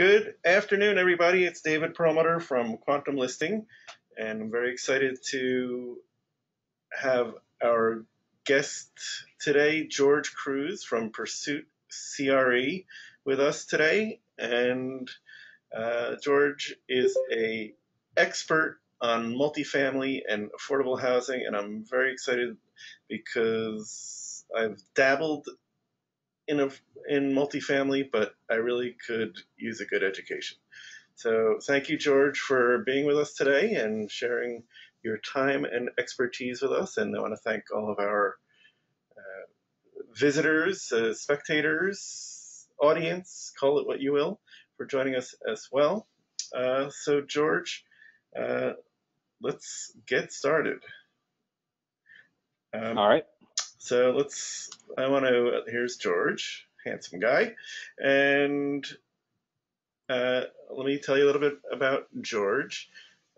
Good afternoon, everybody. It's David Perlmutter from Quantum Listing, and I'm very excited to have our guest today, George Kruse from Pursuit CRE, with us today. And uh, George is a expert on multifamily and affordable housing, and I'm very excited because I've dabbled in a in multifamily, but I really could use a good education. So thank you, George, for being with us today and sharing your time and expertise with us. And I want to thank all of our uh, visitors, uh, spectators, audience, call it what you will, for joining us as well. Uh, so, George, uh, let's get started. Um, all right. So let's, I want to, here's George, handsome guy. And uh, let me tell you a little bit about George.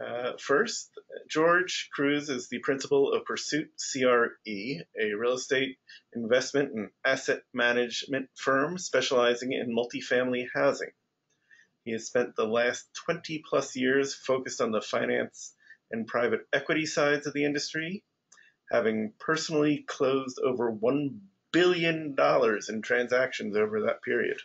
Uh, first, George Kruse is the principal of Pursuit CRE, a real estate investment and asset management firm specializing in multifamily housing. He has spent the last 20 plus years focused on the finance and private equity sides of the industry, having personally closed over $1 billion in transactions over that period.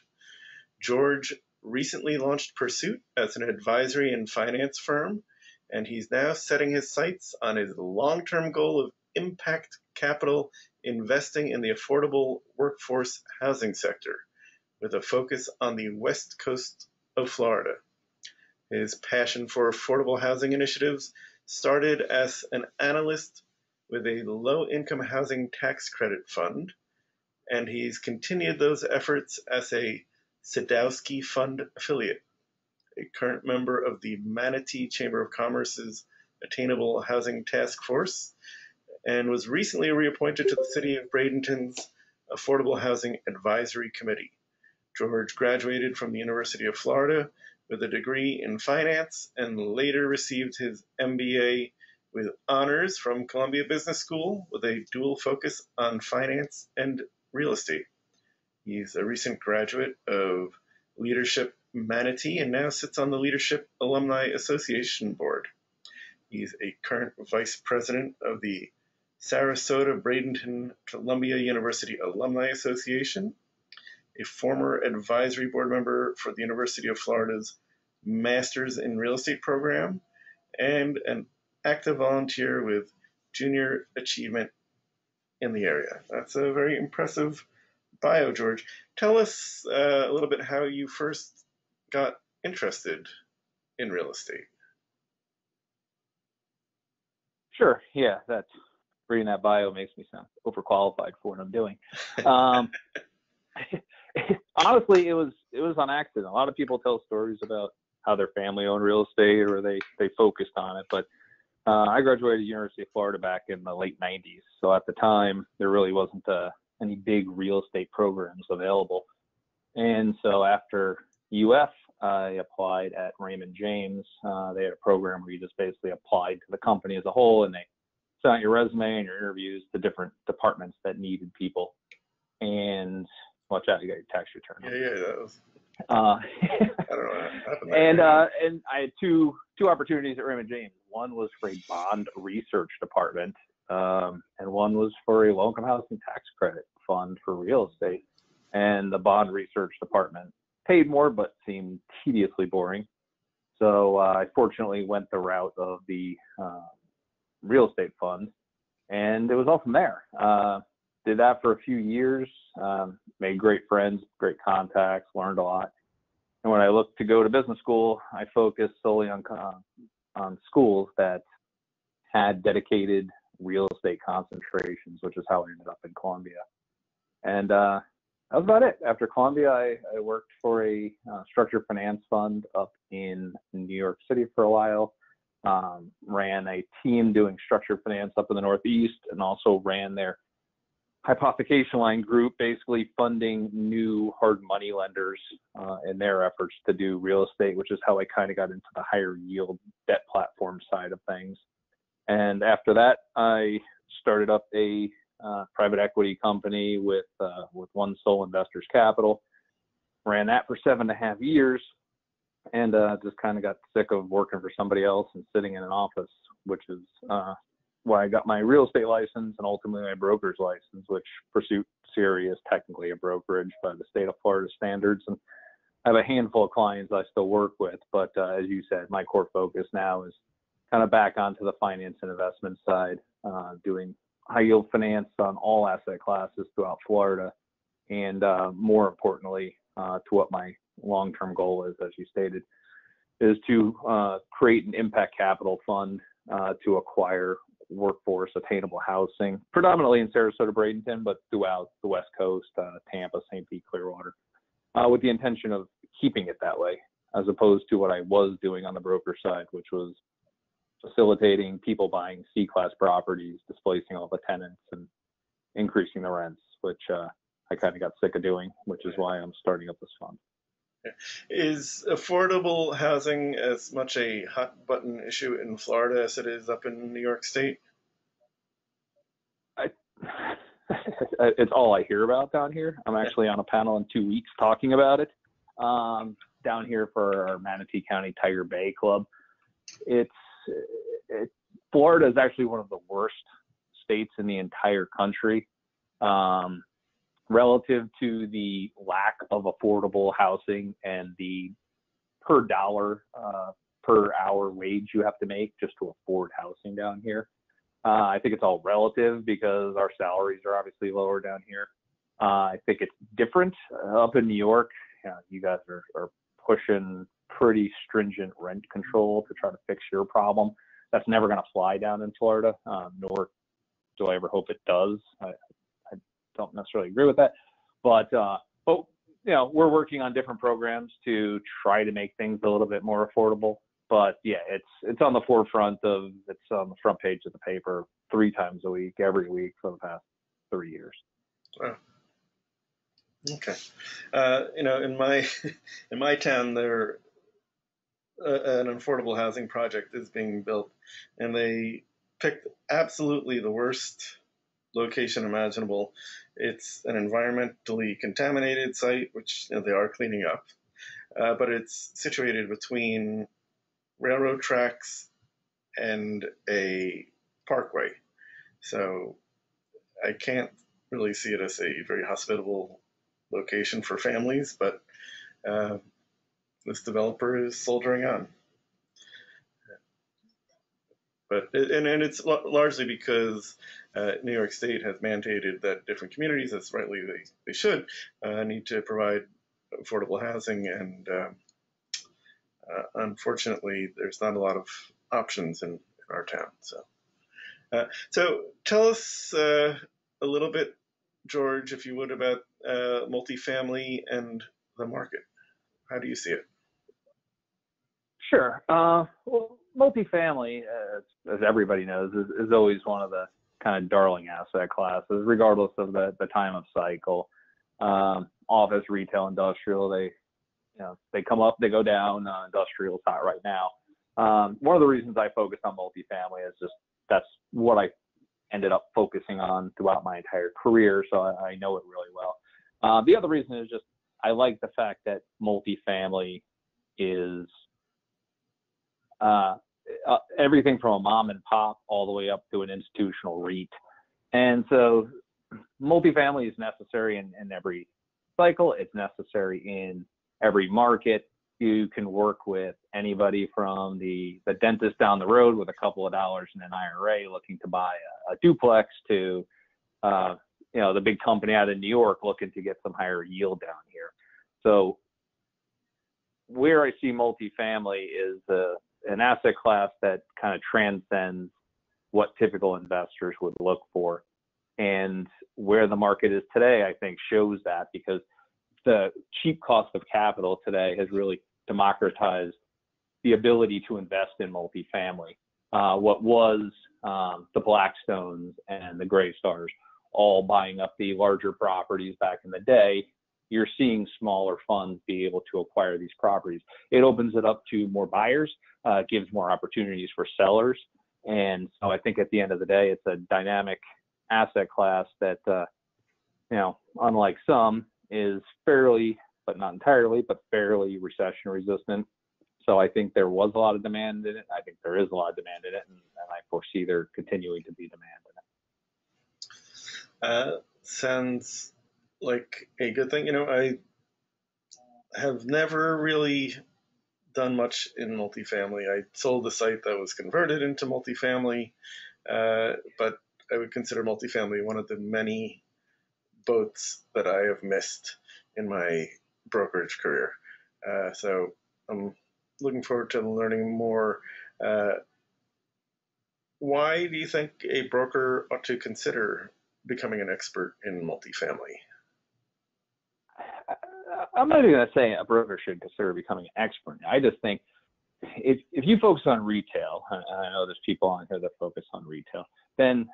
George recently launched Pursuit as an advisory and finance firm, and he's now setting his sights on his long term goal of impact capital investing in the affordable workforce housing sector, with a focus on the west coast of Florida. His passion for affordable housing initiatives started as an analyst with a low income housing tax credit fund, and he's continued those efforts as a Sadowski Fund affiliate, a current member of the Manatee Chamber of Commerce's Attainable Housing Task Force, and was recently reappointed to the City of Bradenton's Affordable Housing Advisory Committee. George graduated from the University of Florida with a degree in finance and later received his MBA with honors from Columbia Business School with a dual focus on finance and real estate. He's a recent graduate of Leadership Manatee and now sits on the Leadership Alumni Association Board. He's a current vice president of the Sarasota Bradenton Columbia University Alumni Association, a former advisory board member for the University of Florida's Masters in Real Estate program, and an active volunteer with Junior Achievement in the area. That's a very impressive bio, George. Tell us uh, a little bit how you first got interested in real estate. Sure. Yeah, that's reading that bio makes me sound overqualified for what I'm doing. Um, honestly, it was it was on accident. A lot of people tell stories about how their family owned real estate or they they focused on it, but uh, I graduated University of Florida back in the late 90s. So at the time, there really wasn't uh, any big real estate programs available. And so after UF, I applied at Raymond James. Uh, they had a program where you just basically applied to the company as a whole and they sent out your resume and your interviews to different departments that needed people. And watch out, you got your tax return. Yeah, yeah, that was. Uh, I don't know. and uh, and I had two two opportunities at Raymond James. One was for a bond research department, um, and one was for a low income housing tax credit fund for real estate. And the bond research department paid more, but seemed tediously boring. So uh, I fortunately went the route of the uh, real estate fund, and it was all from there. Uh, did that for a few years, um, made great friends, great contacts, learned a lot. And when I looked to go to business school, I focused solely on uh, on schools that had dedicated real estate concentrations, which is how I ended up in Columbia. And uh, that was about it. After Columbia, I, I worked for a uh, structured finance fund up in New York City for a while. Um, ran a team doing structured finance up in the Northeast, and also ran their hypothecation line group, basically funding new hard money lenders uh, in their efforts to do real estate, which is how I kind of got into the higher yield debt platform side of things. And after that, I started up a uh, private equity company with uh, with One Soul Investors Capital. Ran that for seven and a half years, and uh, just kind of got sick of working for somebody else and sitting in an office, which is uh, why I got my real estate license and ultimately my broker's license, which Pursuit CRE is technically a brokerage by the state of Florida standards. And I have a handful of clients I still work with, but uh, as you said, my core focus now is kind of back onto the finance and investment side, uh, doing high yield finance on all asset classes throughout Florida, and uh, more importantly, uh, to what my long-term goal is, as you stated, is to uh, create an impact capital fund uh, to acquire workforce attainable housing, predominantly in Sarasota, Bradenton, but throughout the West Coast, uh, Tampa, St. Pete, Clearwater, uh, with the intention of keeping it that way, as opposed to what I was doing on the broker side, which was facilitating people buying C-class properties, displacing all the tenants, and increasing the rents, which uh, I kind of got sick of doing, which is why I'm starting up this fund. Is affordable housing as much a hot button issue in Florida as it is up in New York State? I, it's all I hear about down here. I'm actually on a panel in two weeks talking about it um, down here for our Manatee County Tiger Bay Club. It's it, Florida is actually one of the worst states in the entire country. Um, relative to the lack of affordable housing and the per dollar uh, per hour wage you have to make just to afford housing down here. Uh, I think it's all relative because our salaries are obviously lower down here. Uh, I think it's different up in New York. You, you guys are, are pushing pretty stringent rent control to try to fix your problem. That's never going to fly down in Florida, um, nor do I ever hope it does. I, don't necessarily agree with that, but uh, but you know we're working on different programs to try to make things a little bit more affordable. But yeah, it's it's on the forefront of it's on the front page of the paper three times a week, every week for the past three years. Wow. Okay. Uh, you know, in my in my town, there uh, an affordable housing project is being built, and they picked absolutely the worst location imaginable. It's an environmentally contaminated site, which you know, they are cleaning up, uh, but it's situated between railroad tracks and a parkway. So I can't really see it as a very hospitable location for families, but uh, this developer is soldiering on but and, and it's largely because uh, New York State has mandated that different communities, as rightly they, they should, uh, need to provide affordable housing, and uh, uh unfortunately, there's not a lot of options in, in our town. So, uh, so tell us uh, a little bit, George, if you would, about multifamily and the market. How do you see it? Sure. well, multifamily, uh, as everybody knows, is, is always one of the kind of darling asset classes, regardless of the, the time of cycle. Um, office, retail, industrial, they, you know, they come up, they go down. Uh, industrial is hot right now. Um, one of the reasons I focus on multifamily is just that's what I ended up focusing on throughout my entire career, so I, I know it really well. Uh, the other reason is just I like the fact that multifamily is uh, uh, everything from a mom and pop all the way up to an institutional REIT. And so multifamily is necessary in, in every cycle. It's necessary in every market. You can work with anybody from the, the dentist down the road with a couple of dollars in an IRA looking to buy a, a duplex to, uh, you know, the big company out of New York looking to get some higher yield down here. So where I see multifamily is uh, an asset class that kind of transcends what typical investors would look for. And where the market is today, I think shows that because the cheap cost of capital today has really democratized the ability to invest in multifamily. Uh, what was um, the Blackstones and the Greystars all buying up the larger properties back in the day you're seeing smaller funds be able to acquire these properties. It opens it up to more buyers, uh, gives more opportunities for sellers. And so I think at the end of the day, it's a dynamic asset class that, uh, you know, unlike some, is fairly, but not entirely, but fairly recession resistant. so I think there was a lot of demand in it. I think there is a lot of demand in it, and, and I foresee there continuing to be demand in it. Uh, sounds like a good thing. You know, I have never really done much in multifamily. I sold the site that was converted into multifamily, uh, but I would consider multifamily one of the many boats that I have missed in my brokerage career. Uh, so I'm looking forward to learning more. Uh, why do you think a broker ought to consider becoming an expert in multifamily? I'm not even going to say a broker should consider becoming an expert. I just think if if you focus on retail, and I know there's people on here that focus on retail, then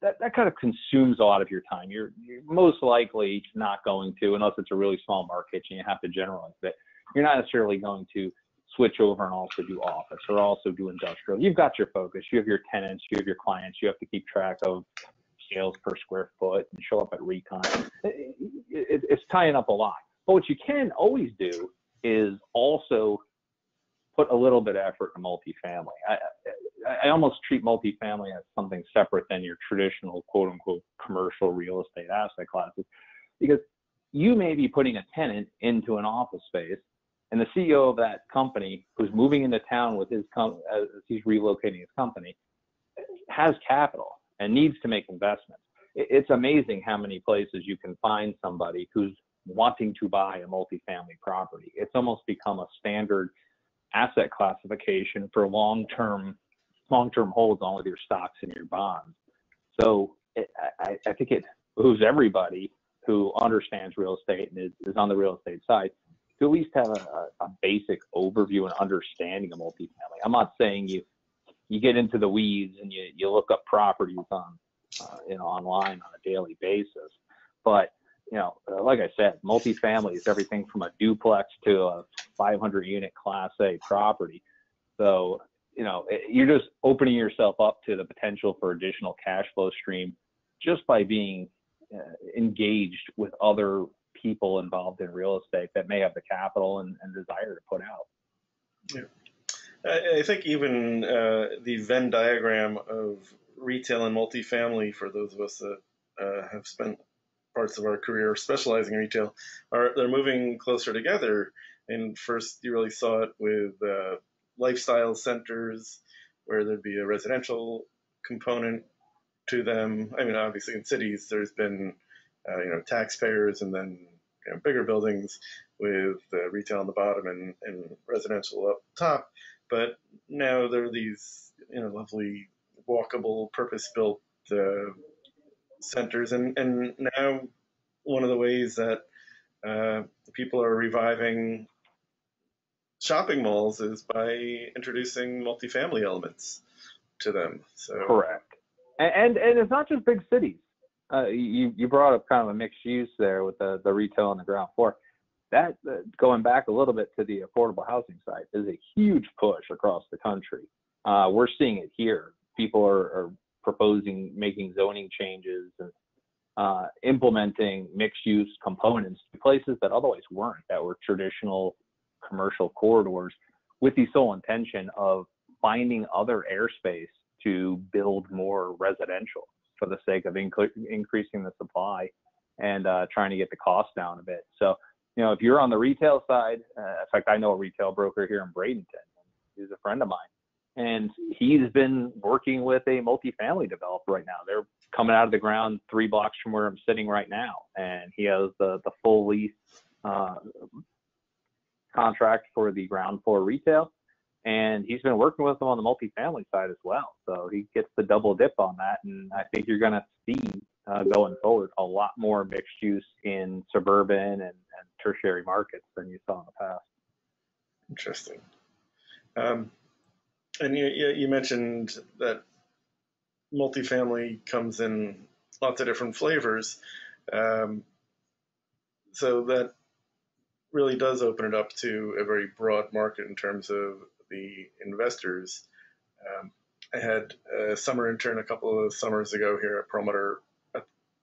that, that kind of consumes a lot of your time. You're, you're most likely not going to, unless it's a really small market and you have to generalize it, you're not necessarily going to switch over and also do office or also do industrial. You've got your focus, you have your tenants, you have your clients, you have to keep track of sales per square foot and show up at recon. It, it, it's tying up a lot. But what you can always do is also put a little bit of effort in multifamily. I, I, almost treat multifamily as something separate than your traditional quote unquote commercial real estate asset classes because you may be putting a tenant into an office space and the CEO of that company who's moving into town with his com- as he's relocating his company has capital and needs to make investments. It's amazing how many places you can find somebody who's wanting to buy a multifamily property. It's almost become a standard asset classification for long-term long-term holds on with your stocks and your bonds. So it, I, I, think it behooves everybody who understands real estate and is, is on the real estate side to at least have a, a, basic overview and understanding of multifamily. I'm not saying you you get into the weeds and you, you look up properties on uh, you know online on a daily basis, but you know, uh, like I said, multifamily is everything from a duplex to a 500 unit Class A property. So, you know, you're just opening yourself up to the potential for additional cash flow stream just by being uh, engaged with other people involved in real estate that may have the capital and, and desire to put out. Yeah. I think even uh, the Venn diagram of retail and multifamily, for those of us that uh, have spent parts of our career specializing in retail are they're moving closer together. And first, you really saw it with uh, lifestyle centers, where there'd be a residential component to them. I mean, obviously, in cities, there's been uh, you know taxpayers, and then you know, bigger buildings with uh, retail on the bottom and, and residential up top. But now there are these you know lovely walkable, purpose-built uh, centers, and and now one of the ways that uh, people are reviving shopping malls is by introducing multifamily elements to them. So correct, and and it's not just big cities. Uh, you you brought up kind of a mixed use there with the the retail on the ground floor. That uh, going back a little bit to the affordable housing side is a huge push across the country. Uh, we're seeing it here. People are, are proposing making zoning changes and uh, implementing mixed use components to places that otherwise weren't, that were traditional commercial corridors, with the sole intention of finding other airspace to build more residential for the sake of inc- increasing the supply and uh, trying to get the cost down a bit. So, you know, if you're on the retail side, uh, in fact, I know a retail broker here in Bradenton. He's a friend of mine and he's been working with a multifamily developer right now. They're coming out of the ground three blocks from where I'm sitting right now, and he has the the full lease uh, contract for the ground floor retail, and he's been working with them on the multifamily side as well. So he gets the double dip on that, and I think you're going to see uh, going forward a lot more mixed use in suburban and, and tertiary markets than you saw in the past. Interesting. Um, and you, you mentioned that multifamily comes in lots of different flavors. Um, so that really does open it up to a very broad market in terms of the investors. Um, I had a summer intern a couple of summers ago here at Perlmutter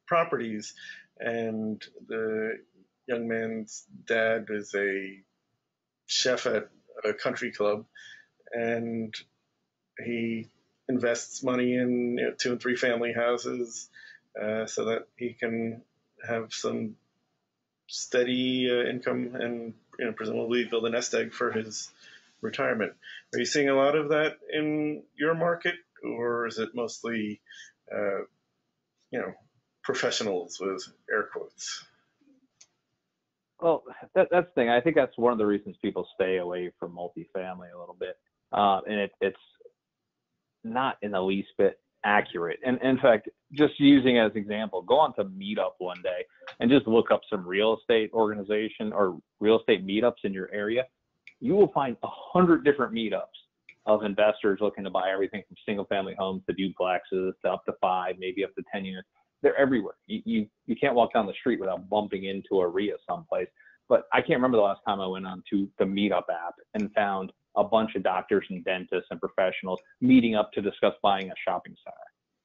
Properties, and the young man's dad is a chef at a country club, and he invests money in you know, two and three family houses uh, so that he can have some steady uh, income and you know presumably build a nest egg for his retirement. Are you seeing a lot of that in your market, or is it mostly uh, you know professionals with air quotes? Well, that, that's the thing. I think that's one of the reasons people stay away from multifamily a little bit, uh, and it, it's not in the least bit accurate. And in fact, just using as an example, go on to Meetup one day and just look up some real estate organization or real estate meetups in your area. You will find a hundred different meetups of investors looking to buy everything from single family homes to duplexes to up to five, maybe up to 10 units. They're everywhere. You, you, you can't walk down the street without bumping into a REIA someplace. But I can't remember the last time I went on to the Meetup app and found a bunch of doctors and dentists and professionals meeting up to discuss buying a shopping center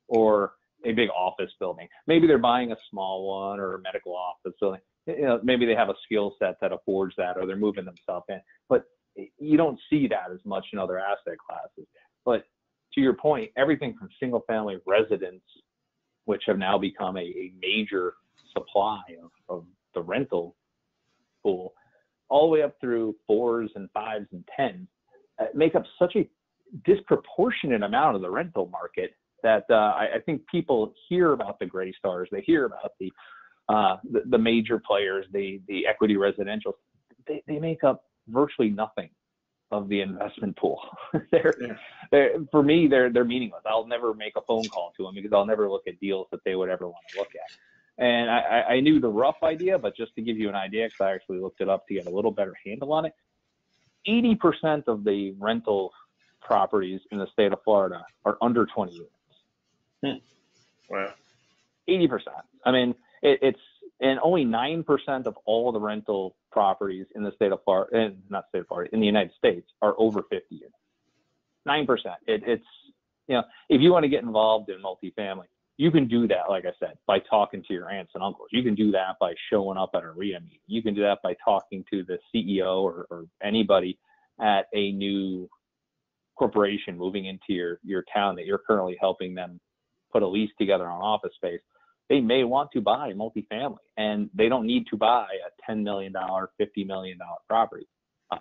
or a big office building. Maybe they're buying a small one or a medical office building. You know, maybe they have a skill set that affords that, or they're moving themselves in. But you don't see that as much in other asset classes. But to your point, everything from single family residents, which have now become a, a major supply of, of the rental pool, all the way up through fours and fives and tens, make up such a disproportionate amount of the rental market that uh, I, I, think people hear about the Greystars, they hear about the, uh, the, the major players, the the equity residential, they, they make up virtually nothing of the investment pool. they're, yeah. they're, for me, they're they're meaningless. I'll never make a phone call to them because I'll never look at deals that they would ever want to look at. And I, I knew the rough idea, but just to give you an idea, because I actually looked it up to get a little better handle on it, 80% of the rental properties in the state of Florida are under 20 units. Hmm. Wow. 80%. I mean, it, it's, and only 9% of all the rental properties in the state of Florida, and not state of Florida, in the United States are over 50 units. 9%. It, it's, you know, if you want to get involved in multifamily, you can do that, like I said, by talking to your aunts and uncles. You can do that by showing up at a REIA meeting. You can do that by talking to the CEO or, or anybody at a new corporation moving into your, your town that you're currently helping them put a lease together on office space. They may want to buy multifamily and they don't need to buy a $10 million, $50 million property.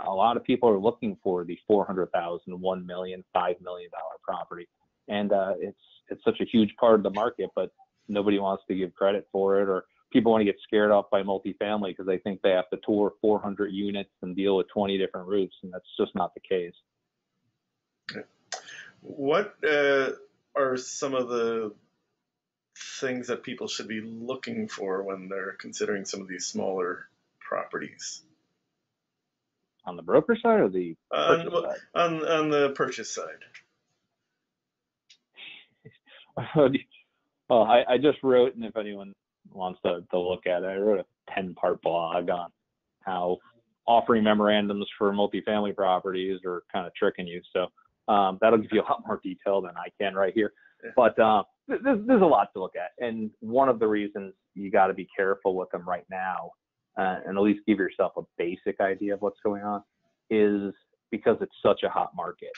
A lot of people are looking for the $400,000, $1 million, $5 million property. And uh, it's it's such a huge part of the market, but nobody wants to give credit for it, or people want to get scared off by multifamily because they think they have to tour 400 units and deal with 20 different roofs, and that's just not the case. What uh, are some of the things that people should be looking for when they're considering some of these smaller properties? On the broker side or the on, on, on the purchase side? well, I, I just wrote, and if anyone wants to, to look at it, I wrote a 10 part blog on how offering memorandums for multifamily properties are kind of tricking you. So um, that'll give you a lot more detail than I can right here. But uh, there's, there's a lot to look at. And one of the reasons you got to be careful with them right now uh, and at least give yourself a basic idea of what's going on is because it's such a hot market.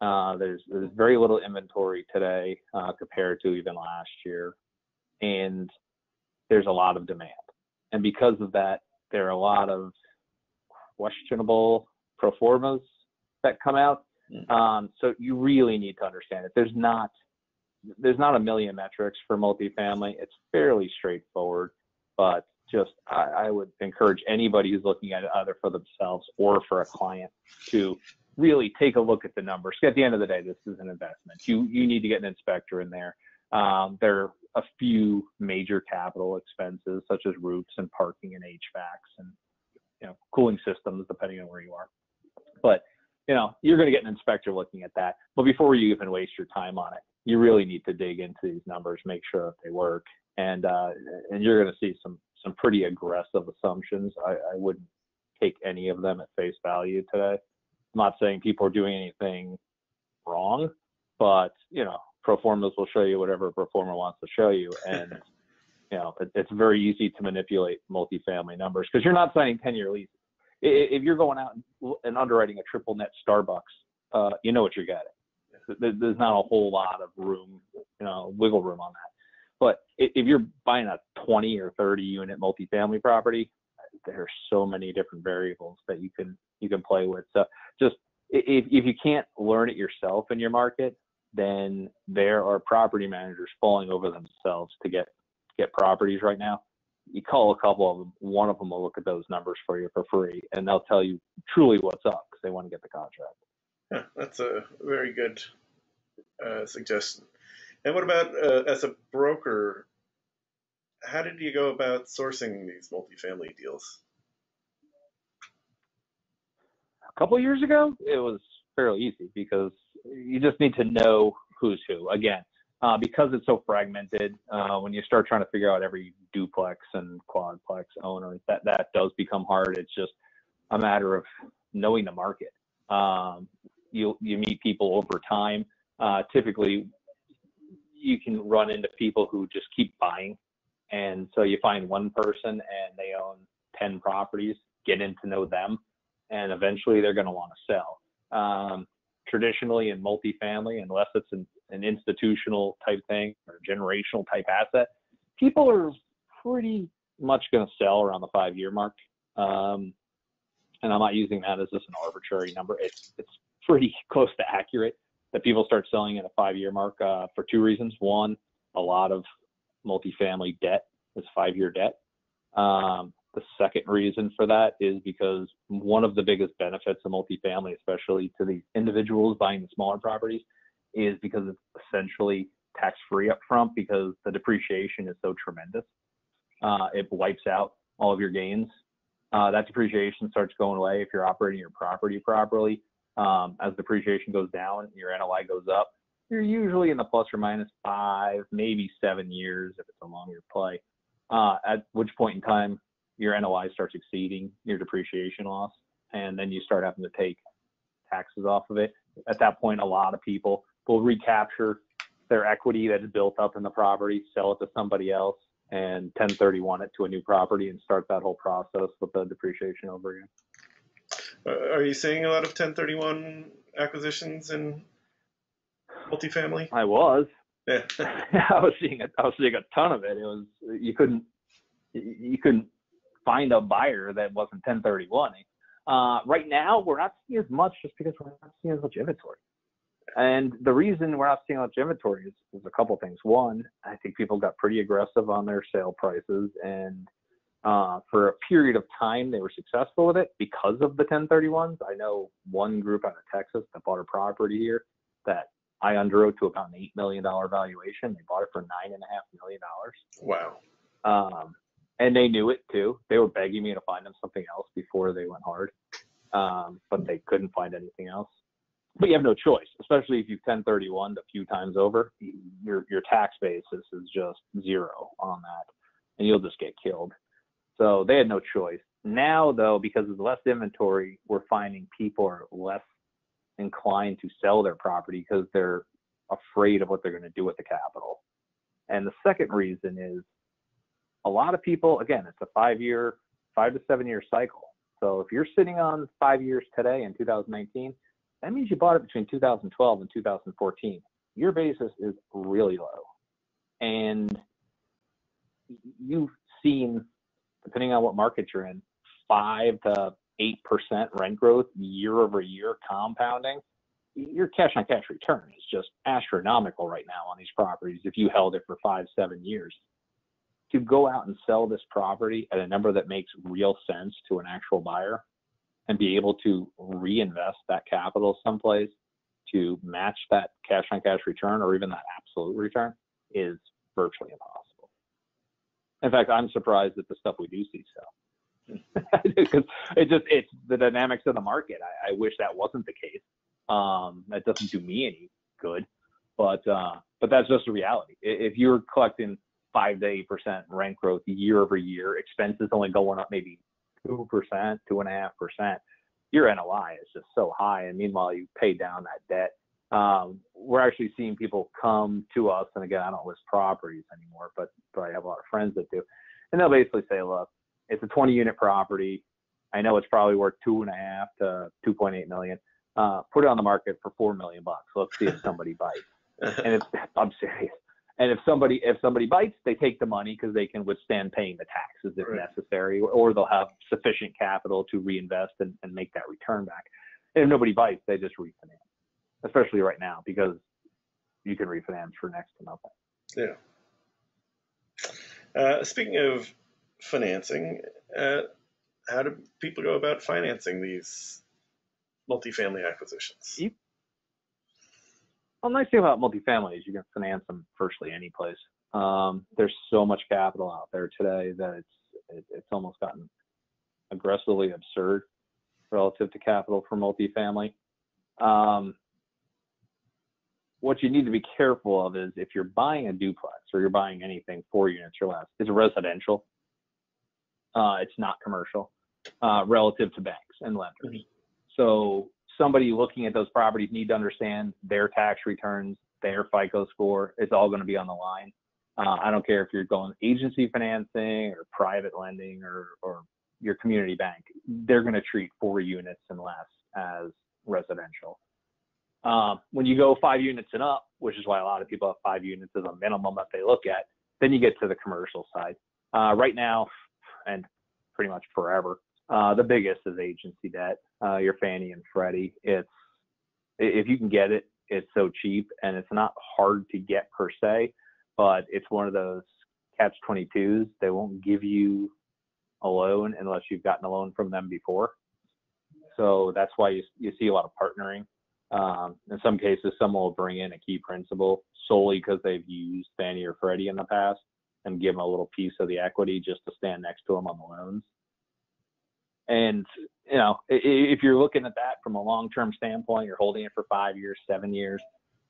Uh, there's there's very little inventory today uh, compared to even last year, and there's a lot of demand. And because of that, there are a lot of questionable pro formas that come out. Mm. Um, so you really need to understand it. There's not there's not a million metrics for multifamily. It's fairly straightforward, but just I, I would encourage anybody who's looking at it either for themselves or for a client to really take a look at the numbers. At the end of the day, this is an investment. You you need to get an inspector in there. Um, there are a few major capital expenses such as roofs and parking and HVACs and you know cooling systems depending on where you are. But you know you're going to get an inspector looking at that. But before you even waste your time on it, you really need to dig into these numbers, make sure that they work, and uh, and you're going to see some some pretty aggressive assumptions. I, I wouldn't take any of them at face value today. I'm not saying people are doing anything wrong, but you know, pro formas will show you whatever a pro wants to show you, and you know, it, it's very easy to manipulate multifamily numbers because you're not signing 10-year leases. if you're going out and underwriting a triple net Starbucks, uh, you know what you're getting. There's not a whole lot of room, you know, wiggle room on that. But if you're buying a 20 or 30 unit multifamily property, there are so many different variables that you can you can play with. So just if if you can't learn it yourself in your market, then there are property managers falling over themselves to get get properties right now. You call a couple of them, one of them will look at those numbers for you for free, and they'll tell you truly what's up because they want to get the contract. Yeah, that's a very good uh, suggestion. And what about uh, as a broker? How did you go about sourcing these multifamily deals? A couple years ago, it was fairly easy because you just need to know who's who. Again, uh, because it's so fragmented, uh, when you start trying to figure out every duplex and quadplex owner, that that does become hard. It's just a matter of knowing the market. Um, you you meet people over time. Uh, typically, you can run into people who just keep buying, and so you find one person and they own ten properties. Get in to know them, and eventually they're going to want to sell. Um, traditionally in multifamily, unless it's an, an institutional type thing or generational type asset, people are pretty much going to sell around the five year mark. Um, and I'm not using that as just an arbitrary number. It's it's pretty close to accurate that people start selling at a five year mark uh, for two reasons. One, a lot of multifamily debt is five year debt. Um, the second reason for that is because one of the biggest benefits of multifamily, especially to the individuals buying the smaller properties, is because it's essentially tax free up front because the depreciation is so tremendous. Uh, it wipes out all of your gains. Uh, that depreciation starts going away if you're operating your property properly. Um, as depreciation goes down, your NOI goes up. You're usually in the plus or minus five, maybe seven years if it's a longer play. Uh, at which point in time your NOI starts exceeding your depreciation loss, and then you start having to take taxes off of it. At that point, a lot of people will recapture their equity that is built up in the property, sell it to somebody else, and 1031 it to a new property and start that whole process with the depreciation over again. Uh, are you seeing a lot of 1031 acquisitions in multifamily? I was. Yeah. I was seeing a, I was seeing a ton of it. It was you couldn't you couldn't find a buyer that wasn't 1031. Uh, right now, we're not seeing as much just because we're not seeing as much inventory. And the reason we're not seeing much inventory is, is a couple things. One, I think people got pretty aggressive on their sale prices, and uh, for a period of time, they were successful with it because of the 1031s. I know one group out of Texas that bought a property here that I underwrote to about an $8 million valuation. They bought it for $9.5 million. Wow. Um, and they knew it too. They were begging me to find them something else before they went hard, um, but they couldn't find anything else. But you have no choice, especially if you've 1031 a few times over. Your your tax basis is just zero on that, and you'll just get killed. So they had no choice. Now though, because of less inventory, we're finding people are less inclined to sell their property because they're afraid of what they're going to do with the capital. And the second reason is a lot of people, again, it's a five year, five to seven year cycle. So if you're sitting on five years today in 2019, that means you bought it between 2012 and 2014. Your basis is really low. And you've seen, depending on what market you're in, five to eight percent rent growth year over year compounding. Your cash on cash return is just astronomical right now on these properties if you held it for five, seven years to go out and sell this property at a number that makes real sense to an actual buyer and be able to reinvest that capital someplace to match that cash on cash return or even that absolute return is virtually impossible. In fact, I'm surprised at the stuff we do see sell. because it just it's the dynamics of the market. I, I wish that wasn't the case. Um, that doesn't do me any good, but uh, but that's just a reality. If you're collecting five to eight percent rent growth year over year. Expenses only going up maybe two percent, two and a half percent. Your NOI is just so high, and meanwhile you pay down that debt. Um, we're actually seeing people come to us, and again, I don't list properties anymore, but but I have a lot of friends that do, and they'll basically say, look, it's a 20 unit property. I know it's probably worth two and a half to 2.8 million. Uh, put it on the market for four million bucks. Let's see if somebody bites. and if I'm serious, and if somebody if somebody bites, they take the money because they can withstand paying the taxes if right. necessary, or, or, they'll have sufficient capital to reinvest and, and make that return back. And if nobody bites, they just refinance, especially right now because you can refinance for next to nothing. Yeah. Uh, speaking of financing, uh, how do people go about financing these multifamily acquisitions? You, well, nice thing about multifamily is you can finance them virtually any place. Um, there's so much capital out there today that it's it, it's almost gotten aggressively absurd relative to capital for multifamily. Um, what you need to be careful of is if you're buying a duplex or you're buying anything four units or less, it's residential. Uh, it's not commercial uh, relative to banks and lenders. Mm-hmm. So somebody looking at those properties need to understand their tax returns, their FICO score. It's all going to be on the line. Uh, I don't care if you're going agency financing or private lending or, or your community bank. They're going to treat four units and less as residential. Um, when you go five units and up, which is why a lot of people have five units as a minimum that they look at, then you get to the commercial side. Uh, right now, and pretty much forever, uh, the biggest is agency debt, uh, your Fannie and Freddie. It's if you can get it, it's so cheap and it's not hard to get per se, but it's one of those catch 22s. They won't give you a loan unless you've gotten a loan from them before. So that's why you, you see a lot of partnering. Um, in some cases, someone will bring in a key principal solely because they've used Fannie or Freddie in the past and give them a little piece of the equity just to stand next to them on the loans. And you know, if you're looking at that from a long-term standpoint, you're holding it for five years, seven years.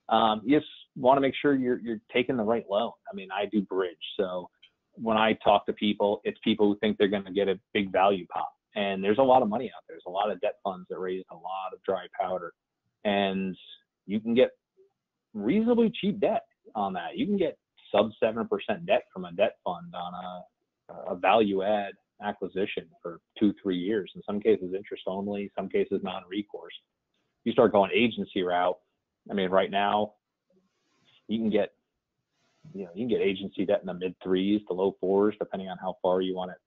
Um, you just want to make sure you're you're taking the right loan. I mean, I do bridge, so when I talk to people, it's people who think they're going to get a big value pop. And there's a lot of money out there. There's a lot of debt funds that raise a lot of dry powder, and you can get reasonably cheap debt on that. You can get sub seven percent debt from a debt fund on a, a value add acquisition for two, three years. In some cases, interest only, some cases non-recourse. You start going agency route. I mean, right now, you can get, you know, you can get agency debt in the mid threes to low fours, depending on how far you want it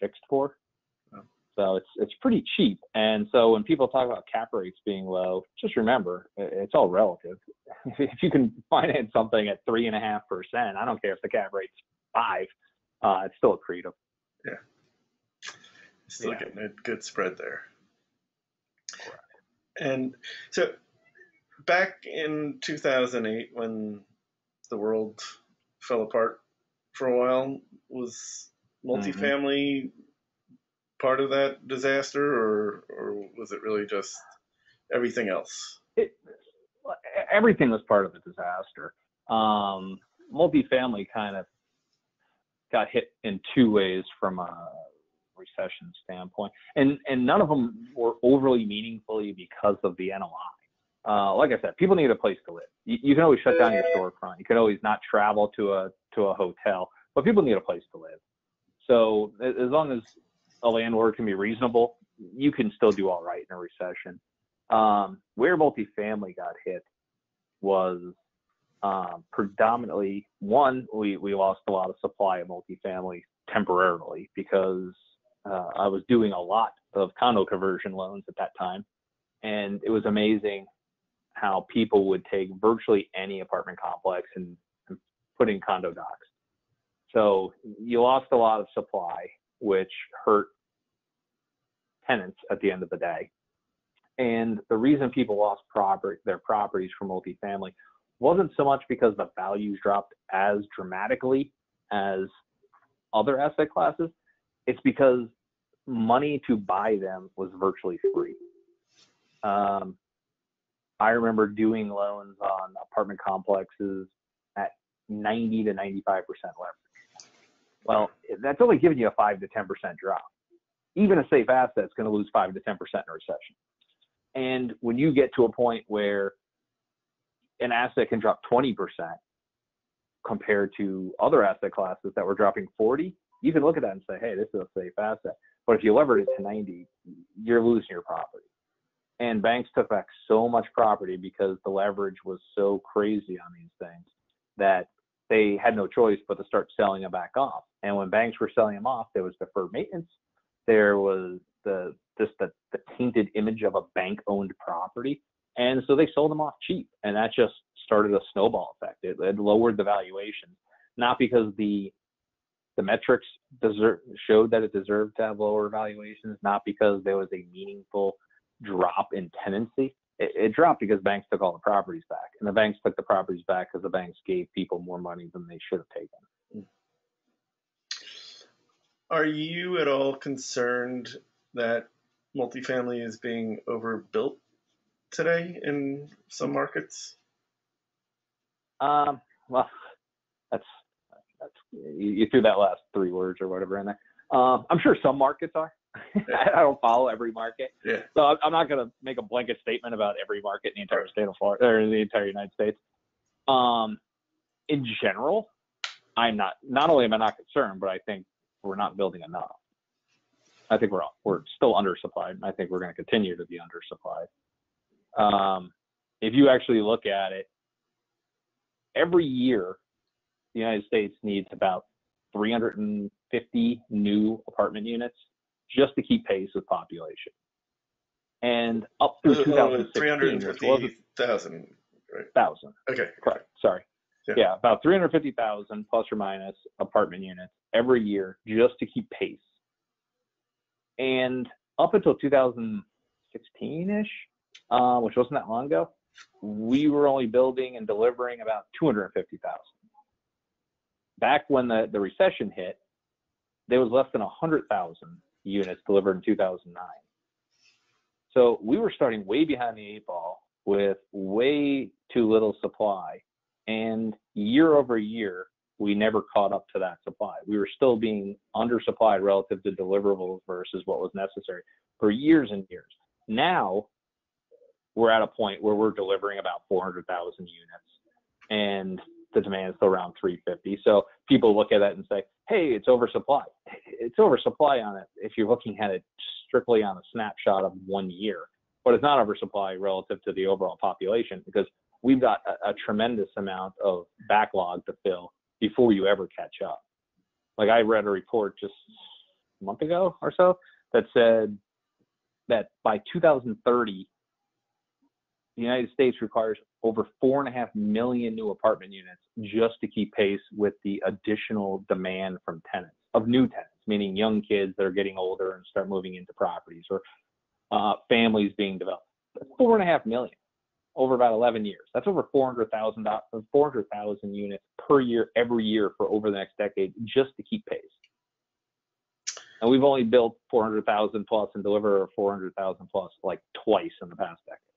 fixed for. So it's it's pretty cheap. And so when people talk about cap rates being low, just remember it's all relative. if you can finance something at three and a half percent, I don't care if the cap rate's five, uh, it's still accretive. Still yeah. getting a good spread there. And so back in 2008, when the world fell apart for a while, was multifamily mm-hmm. part of that disaster, or or was it really just everything else? It, everything was part of the disaster. Um, multifamily kind of got hit in two ways from a recession standpoint, and and none of them were overly meaningfully because of the NOI. Uh, like I said, people need a place to live. You, you, can always shut down your storefront. You can always not travel to a to a hotel, but people need a place to live. So as long as a landlord can be reasonable, you can still do all right in a recession. Um, where multifamily got hit was um, predominantly one, we, we lost a lot of supply of multifamily temporarily because uh, I was doing a lot of condo conversion loans at that time, and it was amazing how people would take virtually any apartment complex and, and put in condo docs. So you lost a lot of supply, which hurt tenants at the end of the day. And the reason people lost property, their properties for multifamily wasn't so much because the values dropped as dramatically as other asset classes. It's because money to buy them was virtually free. Um, I remember doing loans on apartment complexes at 90 to 95% leverage. Well, that's only giving you a 5 to 10% drop. Even a safe asset is going to lose 5 to 10% in a recession. And when you get to a point where an asset can drop 20% compared to other asset classes that were dropping 40, you can look at that and say, hey, this is a safe asset. But if you levered it to 90, you're losing your property. And banks took back so much property because the leverage was so crazy on these things that they had no choice but to start selling them back off. And when banks were selling them off, there was deferred maintenance. There was the just the, the tainted image of a bank owned property. And so they sold them off cheap. And that just started a snowball effect. It, it lowered the valuation, not because the the metrics deserve, showed that it deserved to have lower valuations, not because there was a meaningful drop in tenancy. It, it, dropped because banks took all the properties back, and the banks took the properties back because the banks gave people more money than they should have taken. Are you at all concerned that multifamily is being overbuilt today in some markets? Um, well, that's that's you, you, threw that last three words or whatever in there. Um, I'm sure some markets are. I don't follow every market, yeah. so I'm not going to make a blanket statement about every market in the entire state of Florida or the entire United States. Um, in general, I'm not. Not only am I not concerned, but I think we're not building enough. I think we're we're still undersupplied. and I think we're going to continue to be undersupplied. Um, if you actually look at it, every year, the United States needs about 350 new apartment units just to keep pace with population. And up through 2016, 350,000, right? Thousand. Okay. Correct. Sorry. Yeah. yeah, about 350,000 plus or minus apartment units every year just to keep pace. And up until 2016 ish, uh, which wasn't that long ago, we were only building and delivering about 250,000. Back when the, the recession hit, there was less than 100,000 units delivered in 2009. So we were starting way behind the eight ball with way too little supply. And year over year, we never caught up to that supply. We were still being undersupplied relative to deliverables versus what was necessary for years and years. Now we're at a point where we're delivering about 400,000 units and the demand is still around 350. So people look at that and say, hey, it's oversupply. It's oversupply on it if you're looking at it strictly on a snapshot of one year, but it's not oversupply relative to the overall population because we've got a, a tremendous amount of backlog to fill before you ever catch up. Like I read a report just a month ago or so that said that by 2030, the United States requires over four and a half million new apartment units just to keep pace with the additional demand from tenants of new tenants, meaning young kids that are getting older and start moving into properties or uh, families being developed. Four and a half million over about 11 years. That's over 400,000 400,000 units per year every year for over the next decade just to keep pace. And we've only built 400,000 plus and deliver 400,000 plus like twice in the past decade.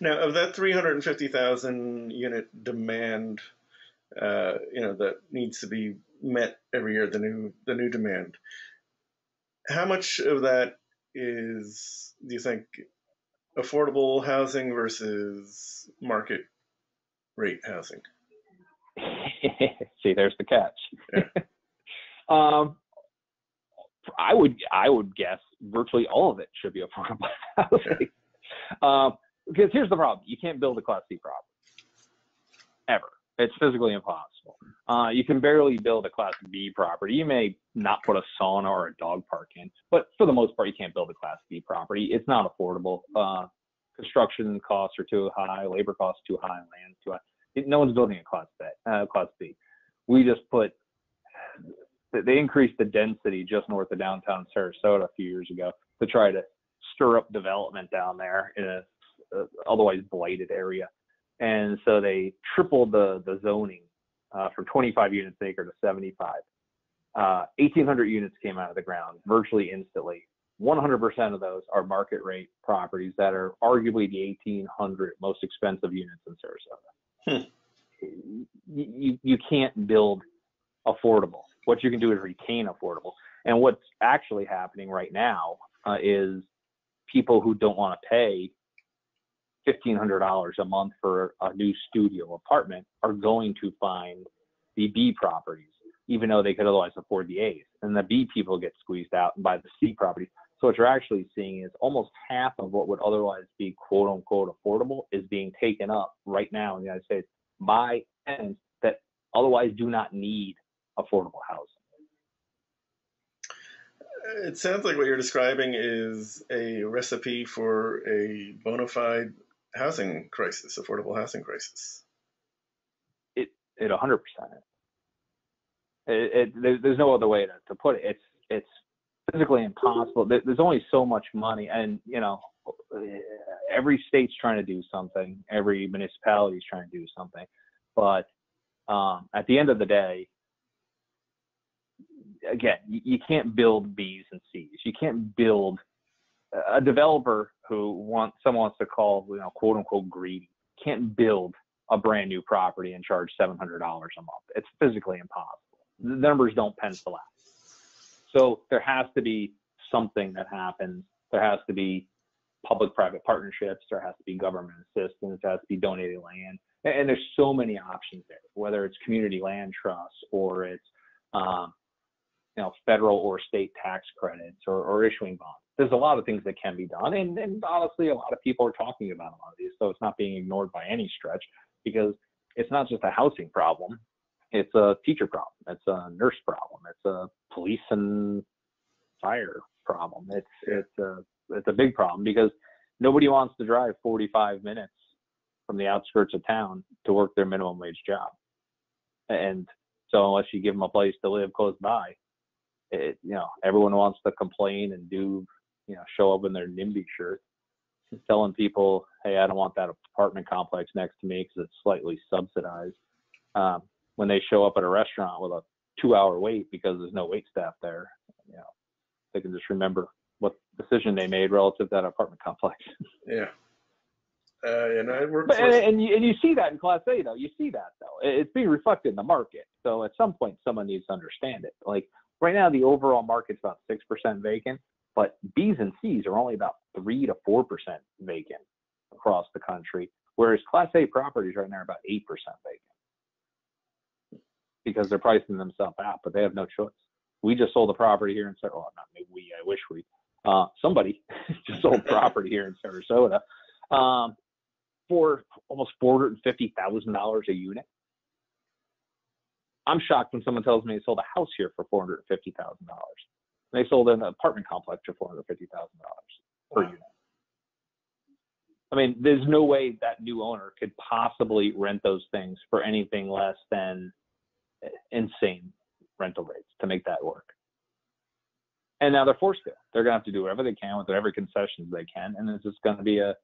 Now, of that 350,000 unit demand, uh, you know, that needs to be met every year, the new the new demand. How much of that is do you think affordable housing versus market rate housing? See, there's the catch. Yeah. um, I would I would guess virtually all of it should be affordable housing. um, because here's the problem: you can't build a Class C property ever. It's physically impossible. Uh, you can barely build a Class B property. You may not put a sauna or a dog park in, but for the most part, you can't build a Class B property. It's not affordable. Uh, construction costs are too high, labor costs too high, land too high. No one's building a Class B. Uh, class B. We just put they increased the density just north of downtown Sarasota a few years ago to try to stir up development down there in a, a otherwise blighted area. And so they tripled the, the zoning uh, from 25 units an acre to 75. Uh, 1,800 units came out of the ground virtually instantly. 100% of those are market rate properties that are arguably the 1,800 most expensive units in Sarasota. Hmm. You, you can't build affordable. What you can do is retain affordable. And what's actually happening right now uh, is people who don't want to pay $1,500 a month for a new studio apartment are going to find the B properties even though they could otherwise afford the A's. And the B people get squeezed out and buy the C properties. So what you're actually seeing is almost half of what would otherwise be quote unquote affordable is being taken up right now in the United States by tenants that otherwise do not need affordable housing. It sounds like what you're describing is a recipe for a bona fide housing crisis, affordable housing crisis. It it 100 percent. It, it, there's no other way to, to put it. It's it's physically impossible. There's only so much money, and you know, every state's trying to do something. Every municipality is trying to do something, but um, at the end of the day, again, you can't build B's and C's. You can't build a developer who wants someone wants to call you know quote unquote greedy can't build a brand new property and charge seven hundred dollars a month. It's physically impossible. The numbers don't pencil out. So there has to be something that happens. There has to be public-private partnerships. There has to be government assistance. There has to be donated land. And there's so many options there, whether it's community land trusts or it's um, you know federal or state tax credits or, or issuing bonds. There's a lot of things that can be done, and, and honestly, a lot of people are talking about a lot of these, so it's not being ignored by any stretch because it's not just a housing problem. It's a teacher problem. It's a nurse problem. It's a police and fire problem. It's it's a it's a big problem because nobody wants to drive 45 minutes from the outskirts of town to work their minimum wage job. And so unless you give them a place to live close by, it, you know, everyone wants to complain and do, you know, show up in their NIMBY shirt, telling people, hey, I don't want that apartment complex next to me because it's slightly subsidized. Um, when they show up at a restaurant with a two hour wait because there's no wait staff there, you know, they can just remember what decision they made relative to that apartment complex. Yeah. Uh, and I work. But, and, and, you, and you see that in Class A though. You see that though. It's being reflected in the market. So at some point, someone needs to understand it. Like right now, the overall market's about six percent vacant, but B's and C's are only about three to four percent vacant across the country, whereas Class A properties right now are about eight percent vacant because they're pricing themselves out, but they have no choice. We just sold a property here in Sarasota. Well, not me, we, I wish we, uh, somebody just sold property here in Sarasota um, for almost $450,000 a unit. I'm shocked when someone tells me they sold a house here for $450,000. They sold an apartment complex for $450,000 per unit. I mean, there's no way that new owner could possibly rent those things for anything less than insane rental rates to make that work. And now they're forced to. They're going to have to do whatever they can with whatever concessions they can, and it's just going to be a,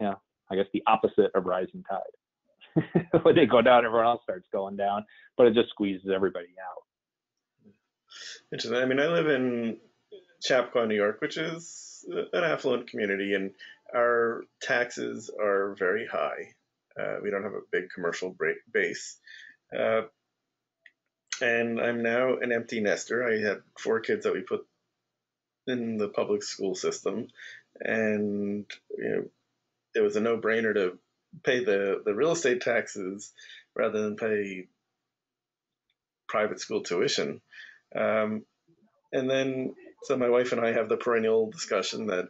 you know, I guess the opposite of rising tide. when they go down, everyone else starts going down, but it just squeezes everybody out. Interesting. I mean, I live in Chappaqua, New York, which is an affluent community, and our taxes are very high. Uh, we don't have a big commercial base. Uh, and I'm now an empty nester. I had four kids that we put in the public school system, and you know, it was a no-brainer to pay the the real estate taxes rather than pay private school tuition. Um, and then, so my wife and I have the perennial discussion that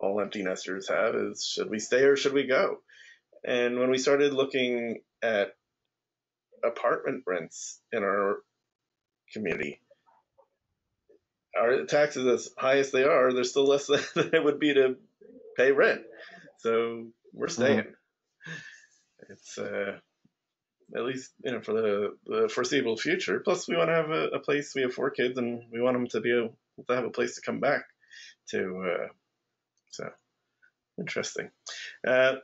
all empty nesters have is should we stay or should we go? And when we started looking at apartment rents in our community. Our taxes, as high as they are, they're still less than it would be to pay rent. So we're mm-hmm. staying. Mm-hmm. It's uh, at least you know for the, the foreseeable future. Plus, we want to have a, a, place. We have four kids, and we want them to be able to have a place to come back to. Uh, so interesting. Uh,